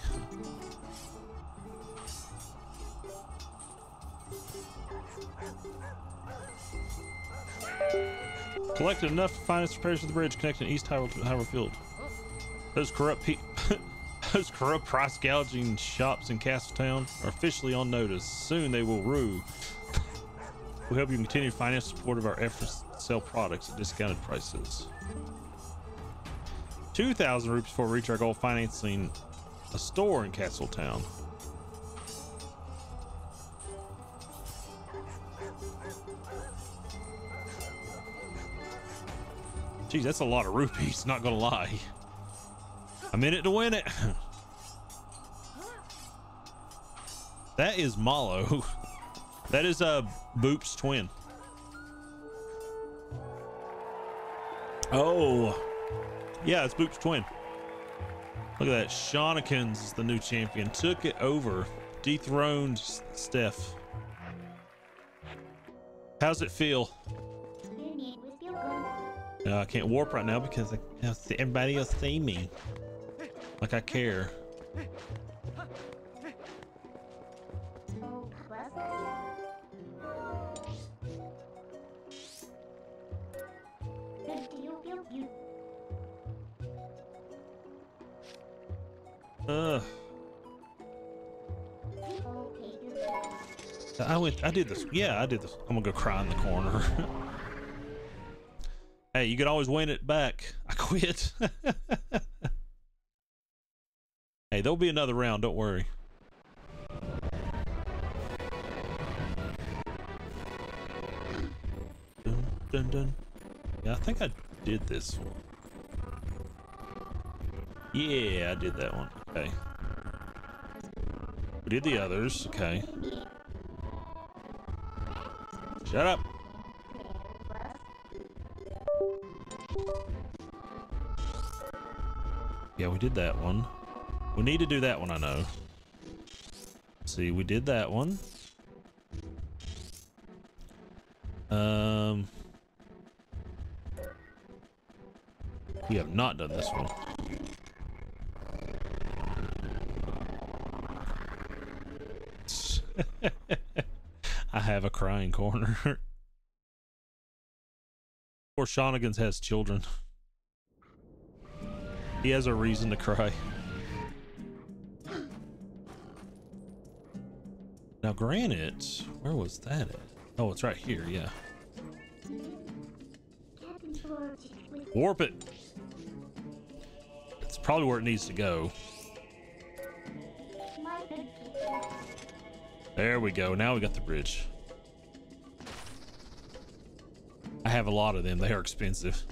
Collected enough to finance repairs to the bridge connecting East Hyrule to Hyrule Field. Those corrupt pe those corrupt price gouging shops in Castletown are officially on notice. Soon they will rue. we hope you continue financial support of our efforts to sell products at discounted prices. 2,000 rupees before we reach our goal financing a store in Castletown. That's a lot of rupees, not gonna lie. I'm it to win it. that is Malo. That is uh Boop's twin. Oh. Yeah, it's Boop's twin. Look at that. Shawnikins is the new champion. Took it over. Dethroned Steph. How's it feel? Uh, I can't warp right now because I, everybody will see me. Like I care. Uh. I went. I did this. Yeah, I did this. I'm gonna go cry in the corner. hey, you could always win it back. I quit. hey, there'll be another round. Don't worry. Dun, dun, dun. Yeah, I think I did this one. Yeah, I did that one. Okay. We did the others. Okay. Shut up. We did that one. We need to do that one, I know. See, we did that one. Um, we have not done this one. I have a crying corner. Poor Shawnikins has children. He has a reason to cry. Now, granted, where was that at? Oh, it's right here, yeah. Warp it. It's probably where it needs to go. There we go. Now we got the bridge. I have a lot of them. They are expensive.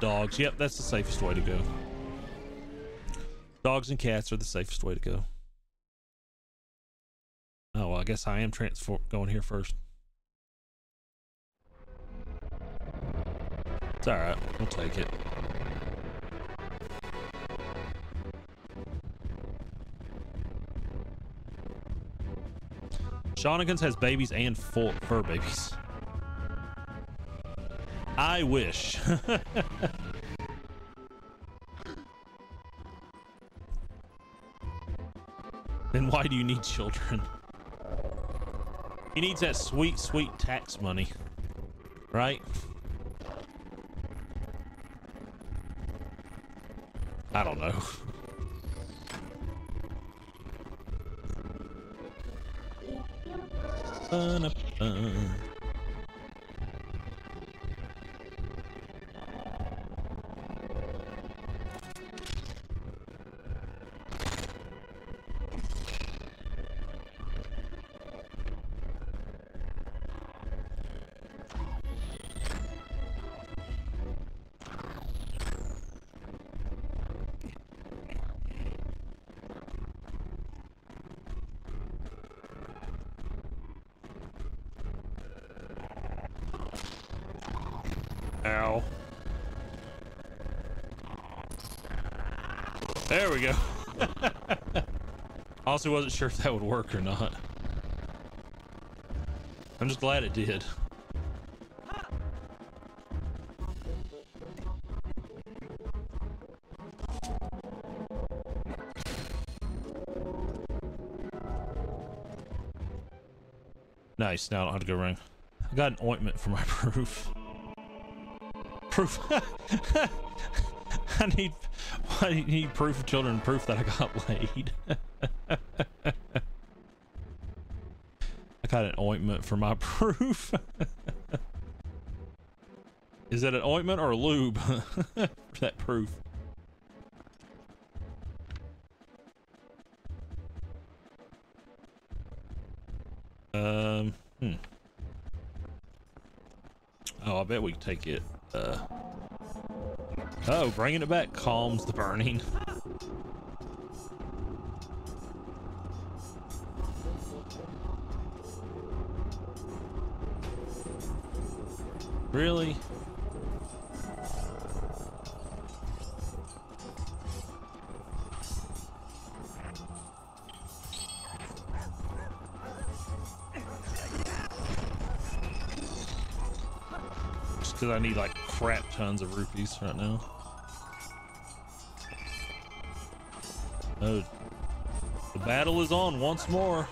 Dogs. Yep, that's the safest way to go. Dogs and cats are the safest way to go. Oh, well, I guess I am transfer going here first. It's alright. We'll take it. Shawnigan's has babies and full fur babies. I wish. then why do you need children? He needs that sweet, sweet tax money. Right? I don't know. Honestly, wasn't sure if that would work or not. I'm just glad it did. Nice, now I don't have to go ring. I got an ointment for my proof. Proof. I need, I need proof of children, proof that I got laid. I got an ointment for my proof. Is that an ointment or a lube for that proof? Um, hmm. Oh, I bet we can take it. Uh, oh, bringing it back calms the burning. Really? Just because I need like crap tons of rupees right now. Oh, the battle is on once more.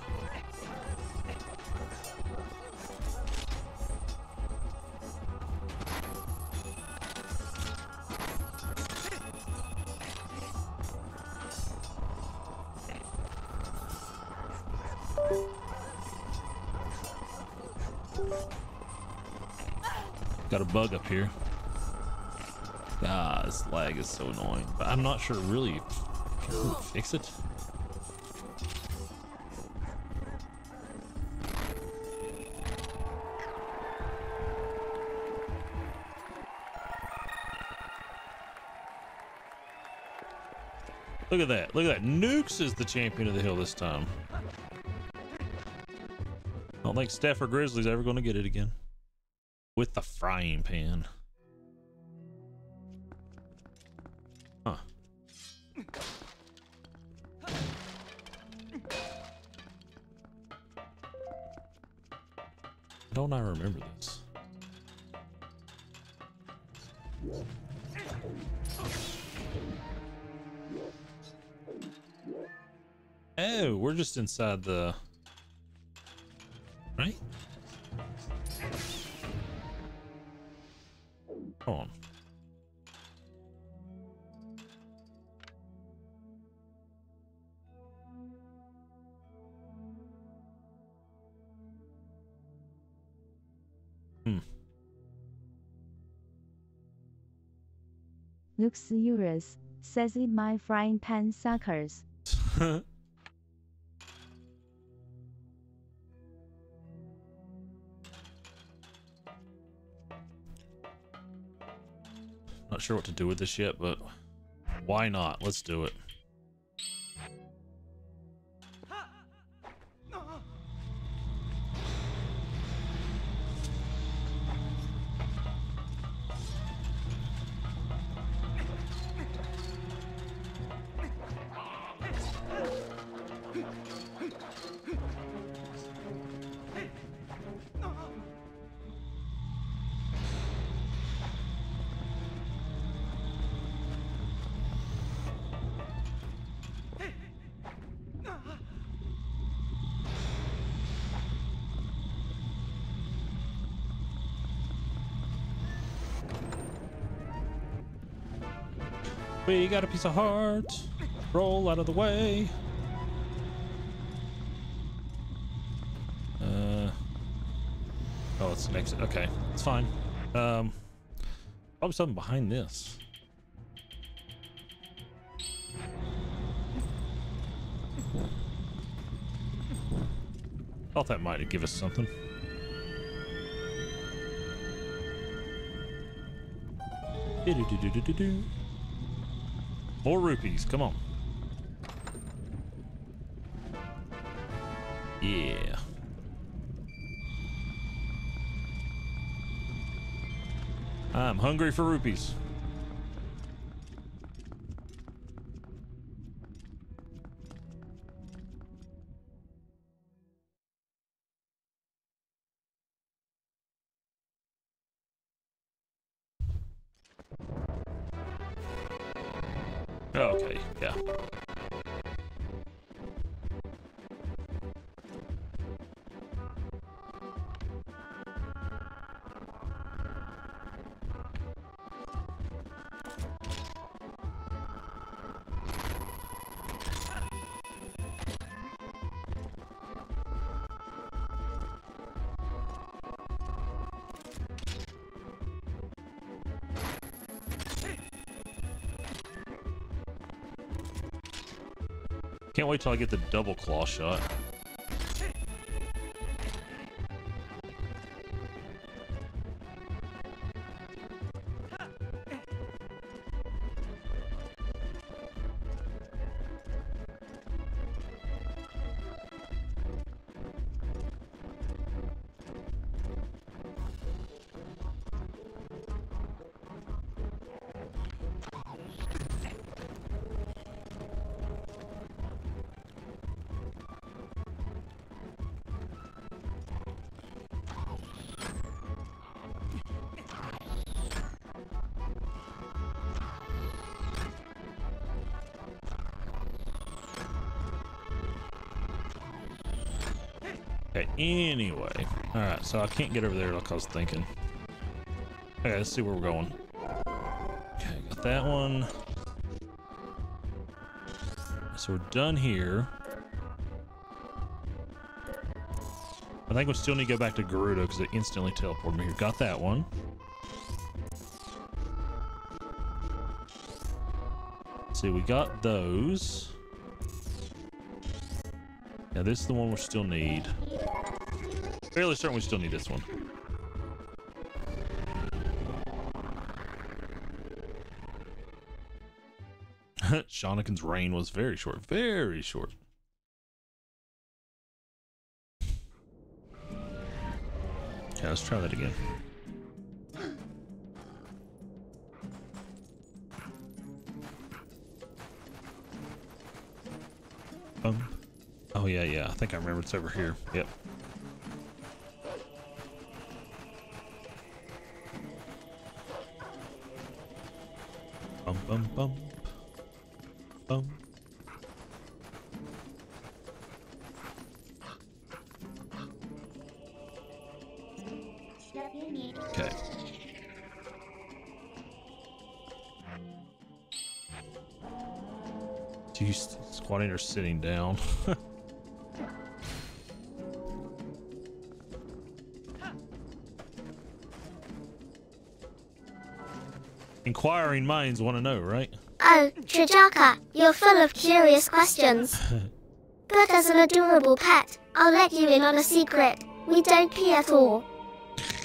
Bug up here. Ah, this lag is so annoying. But I'm not sure really can fix it. Look at that. Look at that. Nukes is the champion of the hill this time. I don't think Steph or Grizzly's ever going to get it again. With the frying pan. Huh. Don't I remember this? Oh, we're just inside the... Luxurious, says it my frying pan suckers. Not sure what to do with this yet, but why not? Let's do it. We got a piece of heart. Roll out of the way. Uh. Oh, it's an exit. Okay, it's fine. Um. Probably something behind this. Thought that might give us something. Do-do-do-do-do-do. More rupees, come on. Yeah. I'm hungry for rupees. Can't wait till I get the double claw shot. So I can't get over there like I was thinking. Okay, let's see where we're going. Okay, got that one. So we're done here. I think we still need to go back to Gerudo because it instantly teleported me here. Got that one. Let's see, we got those. Now this is the one we still need. Fairly certain we still need this one. Shoniken's reign was very short. Very short. Okay, let's try that again. Um. Oh yeah, yeah. I think I remember it's over here. Yep. Bum bum. Bum. Okay. She's squatting or sitting down. Inquiring minds want to know, right? Oh, Trajaka, you're full of curious questions. But as an adorable pet, I'll let you in on a secret. We don't pee at all.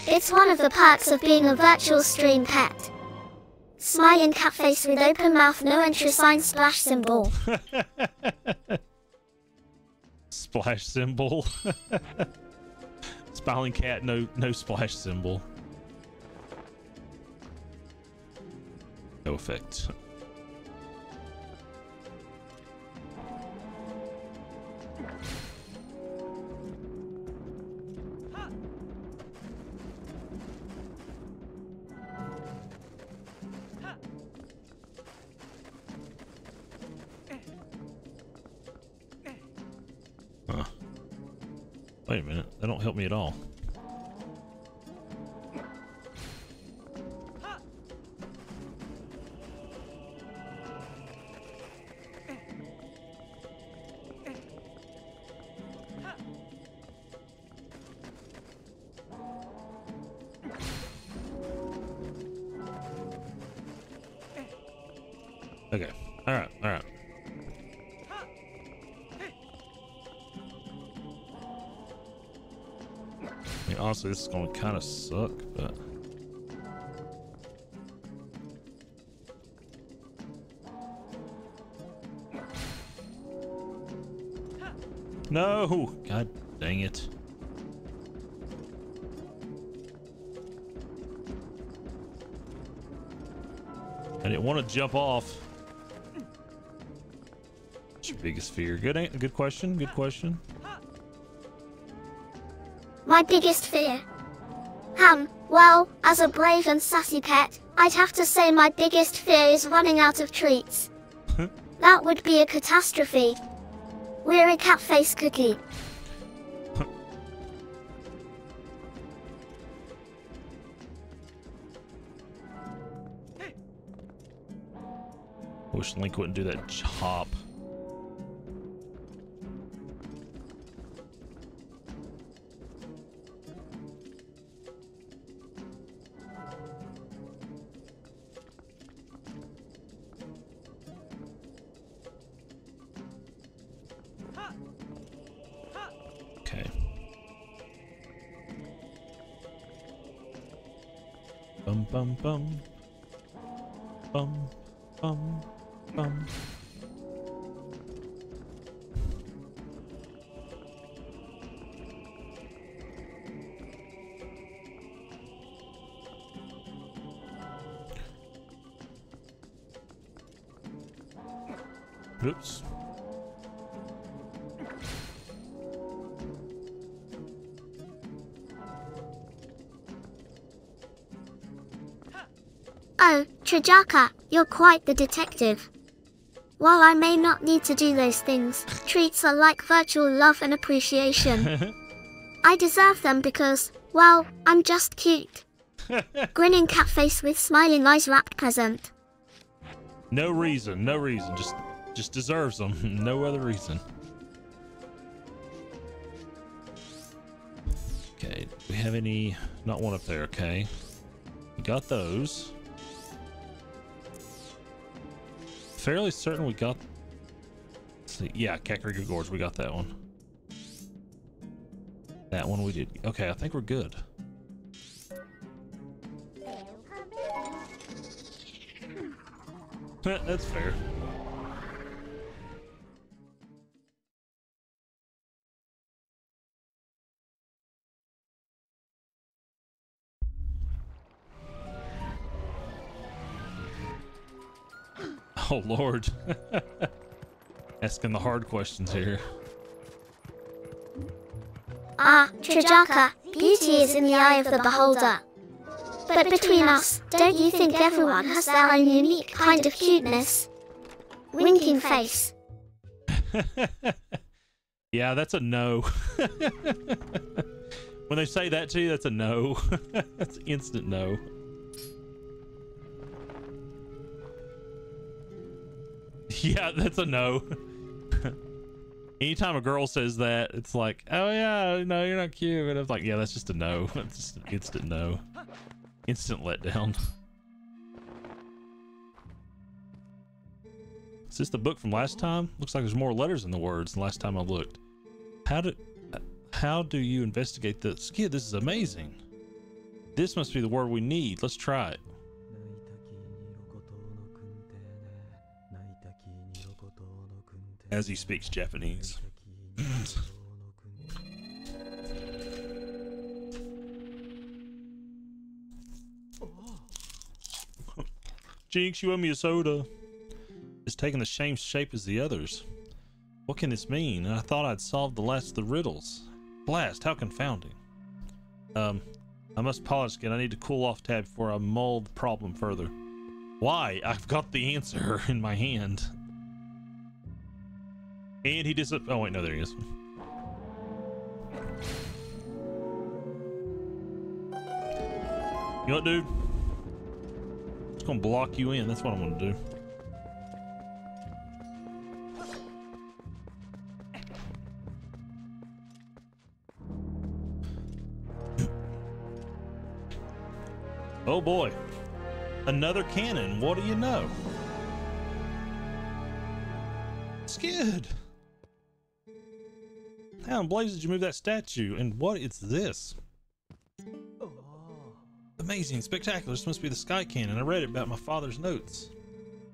It's one of the perks of being a virtual stream pet. Smiling cat face with open mouth, no entry sign, splash symbol. splash symbol. Smiling cat, no no splash symbol. No This is going to kind of suck, but. No! God dang it. I didn't want to jump off. What's your biggest fear? Good, good question. Good question. My biggest fear. Um, well, as a brave and sassy pet, I'd have to say my biggest fear is running out of treats. that would be a catastrophe. We're a cat face cookie. Wish Link wouldn't do that hop. Trajaka, you're quite the detective. While I may not need to do those things, treats are like virtual love and appreciation. I deserve them because, well, I'm just cute. Grinning cat face with smiling eyes wrapped present. No reason, no reason. Just just deserves them. no other reason. Okay, do we have any not one up there, okay. We got those. Fairly certain we got see. Yeah, Kakariko Gorge, we got that one. That one we did. Okay, I think we're good. That's fair. Oh lord. Asking the hard questions here. Ah, Trajaka, beauty is in the eye of the beholder. But between us, don't you think everyone has their own unique kind of cuteness? Winking face. yeah, that's a no. When they say that to you, that's a no. that's instant no. Yeah, that's a no. Anytime a girl says that, it's like, oh yeah, no, you're not cute. And I'm like, yeah, that's just a no. That's just an instant no. Instant letdown. Is this the book from last time? Looks like there's more letters in the words than last time I looked. How did how do you investigate this? Kid, this is amazing. This must be the word we need. Let's try it. As he speaks Japanese. Jinx, you owe me a soda. It's taking the same shape as the others. What can this mean? I thought I'd solved the last of the riddles. Blast, how confounding. Um, I must polish again. I need to cool off tab before I mull the problem further. Why? I've got the answer in my hand. And he dis- oh wait, no, there he is. You know what, dude? I'm just gonna block you in. That's what I'm gonna do. Oh boy. Another cannon. What do you know? Skid. How in blazes did you move that statue? And what is this? Amazing, spectacular. This must be the sky cannon. I read it about my father's notes.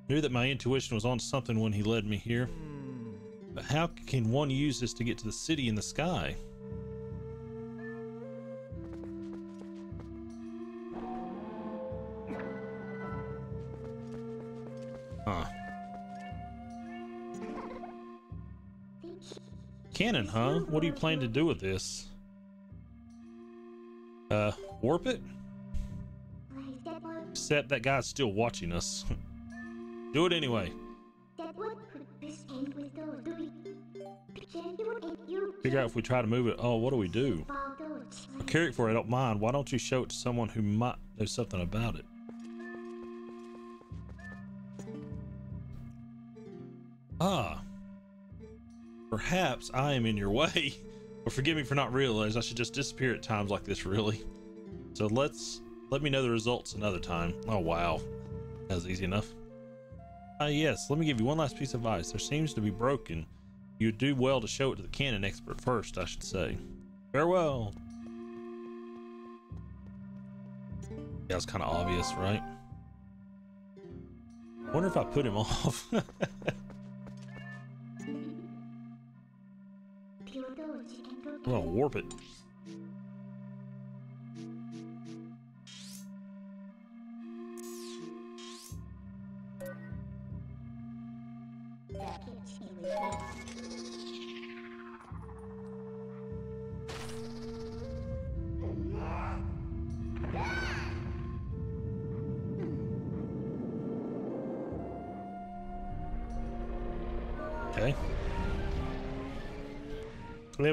Knew that my intuition was on something when he led me here. But how can one use this to get to the city in the sky? Cannon, huh? What do you plan to do with this? Uh, warp it? Except that guy's still watching us. do it anyway. Figure out if we try to move it. Oh, what do we do? I'll carry it for I don't mind. Why don't you show it to someone who might know something about it? Perhaps I am in your way. Or forgive me for not realizing I should just disappear at times like this, really. So let's let me know the results another time. Oh wow. That was easy enough. Ah uh, yes, let me give you one last piece of advice. There seems to be broken. You'd do well to show it to the cannon expert first, I should say. Farewell. Yeah, it's kind of obvious, right? wonder if I put him off. I'm gonna warp it.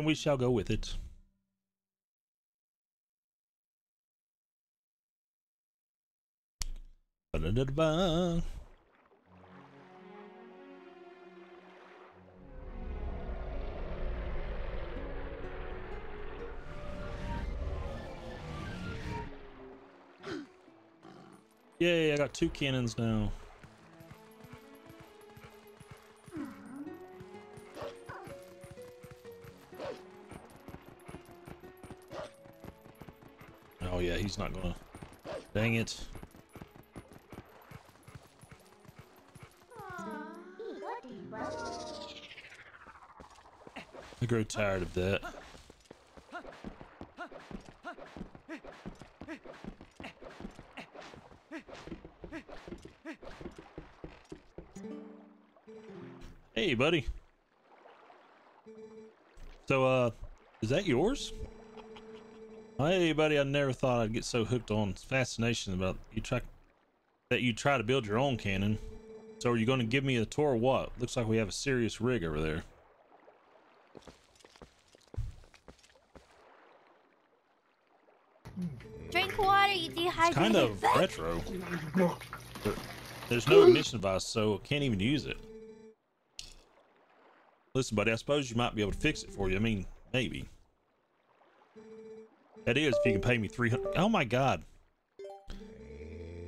We shall go with it. Ba-da-da-da-ba. Yay, I got two cannons now. Oh yeah, he's not gonna. Dang it. I grow tired of that. Hey, buddy. So, uh, is that yours? Hey, buddy, I never thought I'd get so hooked on fascination about you try that you try to build your own cannon. So are you going to give me a tour or what? Looks like we have a serious rig over there. Drink water, you It's kind of retro. There's no ignition device, so I can't even use it. Listen, buddy, I suppose you might be able to fix it for you. I mean, maybe. That is, if you can pay me 300. Oh my god.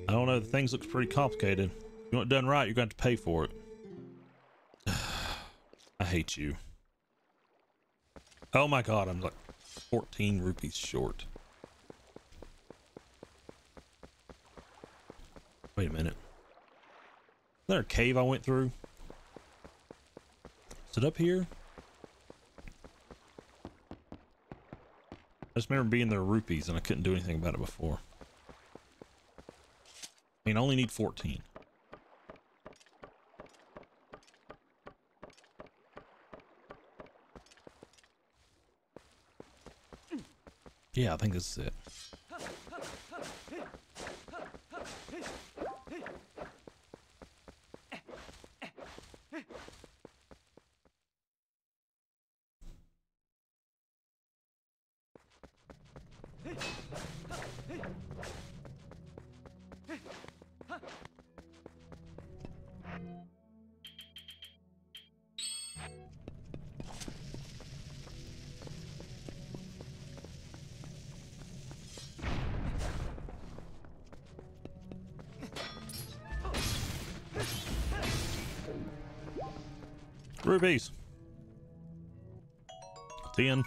I don't know, the things looks pretty complicated. If you want it done right, you're going to have to pay for it. I hate you. Oh my god, I'm like 14 rupees short. Wait a minute. Is there a cave I went through? Is it up here? Just remember being there rupees and I couldn't do anything about it before. I mean, I only need 14. Yeah, I think this is it. Rubies. 10.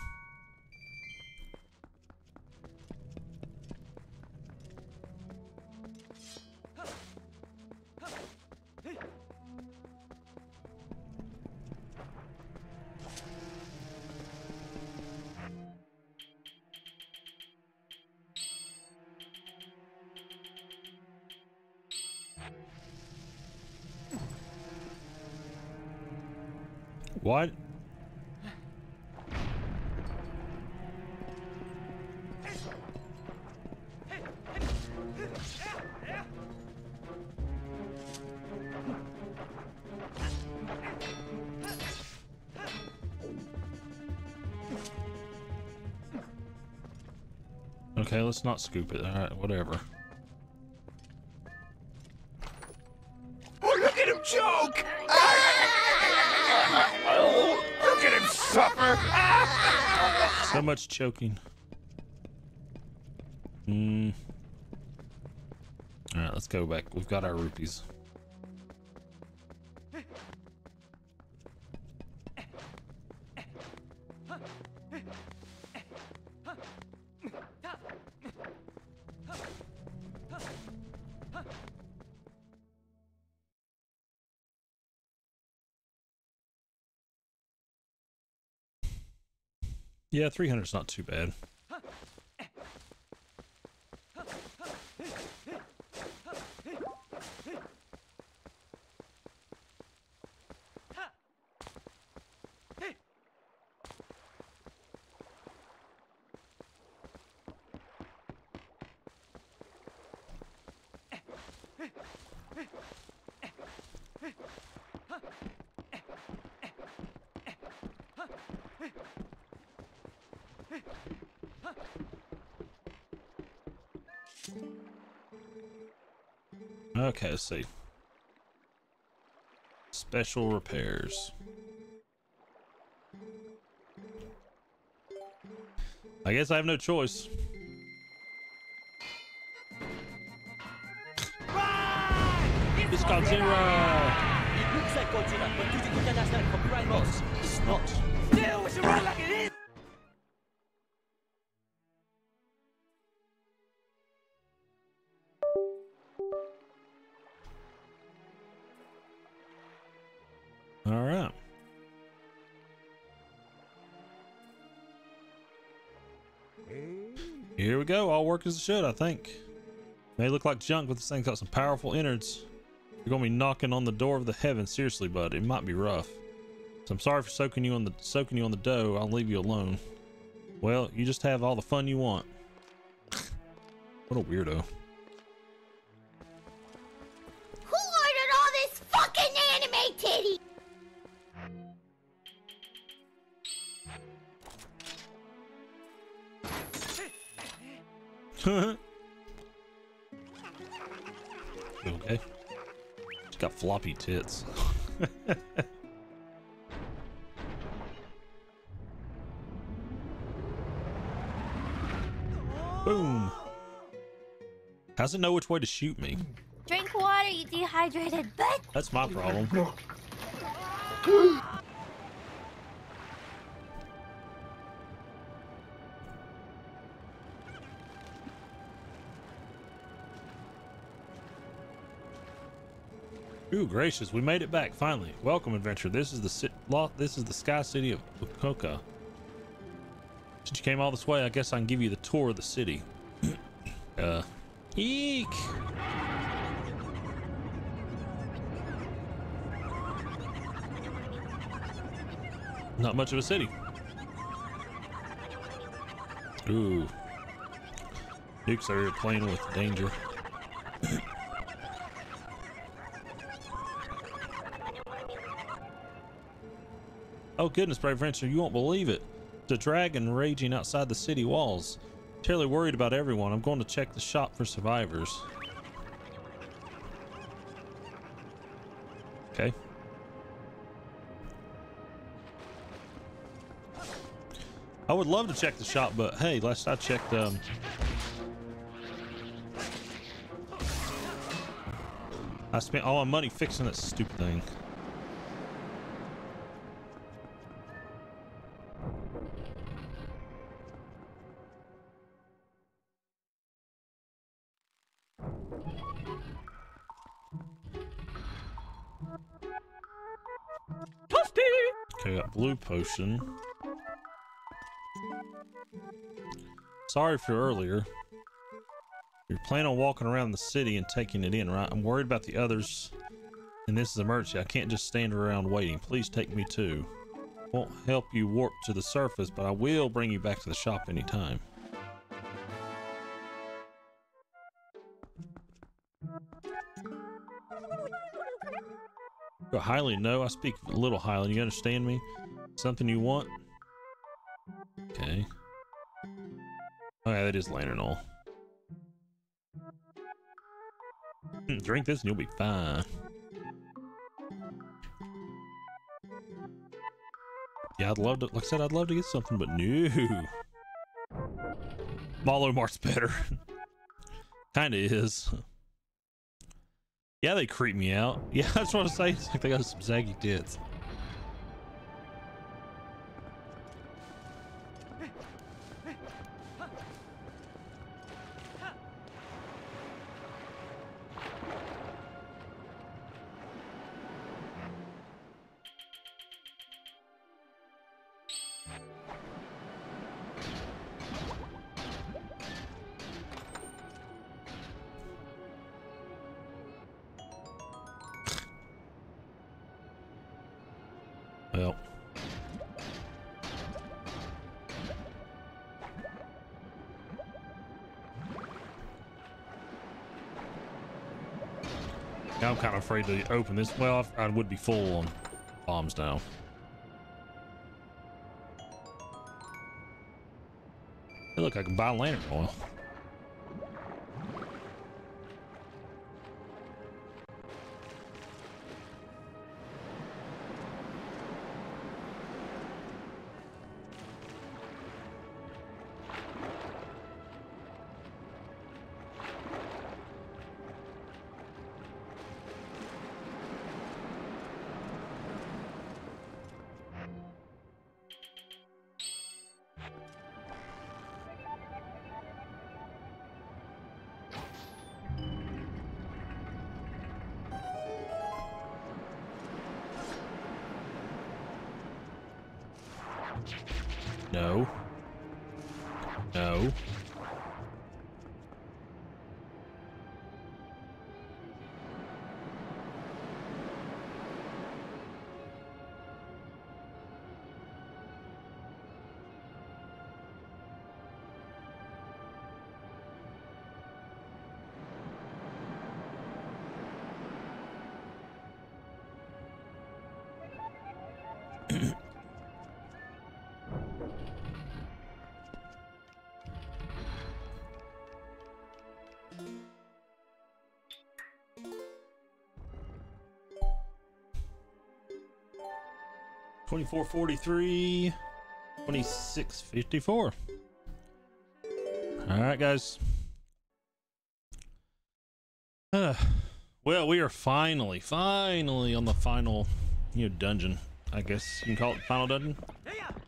Okay, let's not scoop it. Alright, whatever. Oh, look at him choke! Oh, look at him suffer! So much choking. Hmm. Alright, let's go back. We've got our rupees. Yeah, 300 is not too bad. Okay. Special repairs. I guess I have no choice. It's Godzilla! It looks like Godzilla, but due to international copyright laws, it's not. Still, we should work as it should, I think. May look like junk, but this thing's got some powerful innards. You're gonna be knocking on the door of the heaven. Seriously, bud. It might be rough. So I'm sorry for soaking you on the soaking you on the dough. I'll leave you alone. Well, you just have all the fun you want. what a weirdo. Floppy tits. Boom. How's it know which way to shoot me? Drink water, you dehydrated bitch. That's my problem. Gracious, we made it back finally. Welcome, adventure. This is the lo- this is the sky city of Ukoka. Since you came all this way, I guess I can give you the tour of the city. uh, eek. Not much of a city. Ooh. Duke's are playing with danger. Goodness, brave adventurer, you won't believe it. The dragon raging outside the city walls. Terribly worried about everyone. I'm going to check the shop for survivors. Okay. I would love to check the shop, but hey, last I checked, um, I spent all my money fixing that stupid thing. Potion. Sorry for earlier. You're planning on walking around the city and taking it in, right? I'm worried about the others. And this is emergency. I can't just stand around waiting. Please take me too. Won't help you warp to the surface, but I will bring you back to the shop anytime. Go highly? No, I speak a little highly. You understand me? Something you want? Okay. Oh yeah, that is lantern oil. Hmm, Drink this and you'll be fine. Yeah, I'd love to, like I said, I'd love to get something, but no. Malo Mart's better. Kinda is. Yeah, they creep me out. Yeah, I just want to say, it's like they got some saggy tits. Afraid to open this. Well, I would be full on bombs now. Hey, look, I can buy lantern oil. 2443, 2654. All right, guys. Uh, well, we are finally, finally on the final, you know, dungeon. I guess you can call it final dungeon.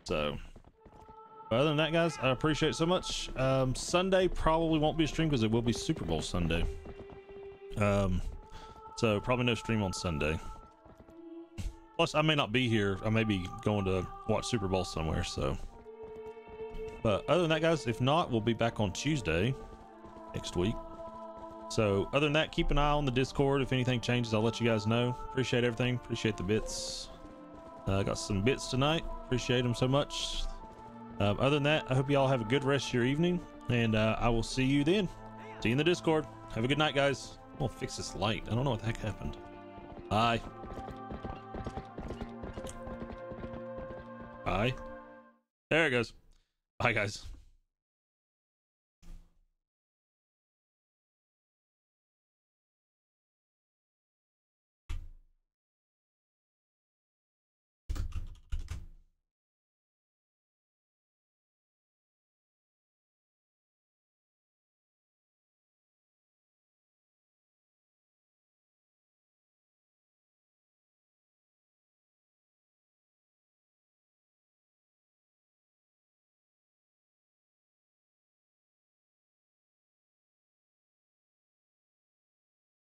So, other than that, guys, I appreciate so much. Um, Sunday probably won't be a stream because it will be Super Bowl Sunday. Um, so probably no stream on Sunday. Plus, I may not be here. I may be going to watch Super Bowl somewhere. So, but other than that, guys, if not, we'll be back on Tuesday next week. So, other than that, keep an eye on the Discord. If anything changes, I'll let you guys know. Appreciate everything. Appreciate the bits. I uh, got some bits tonight. Appreciate them so much. Um, other than that, I hope you all have a good rest of your evening, and uh, I will see you then. See you in the Discord. Have a good night, guys. We'll fix this light. I don't know what the heck happened. Bye. Bye. There it goes. Bye, guys.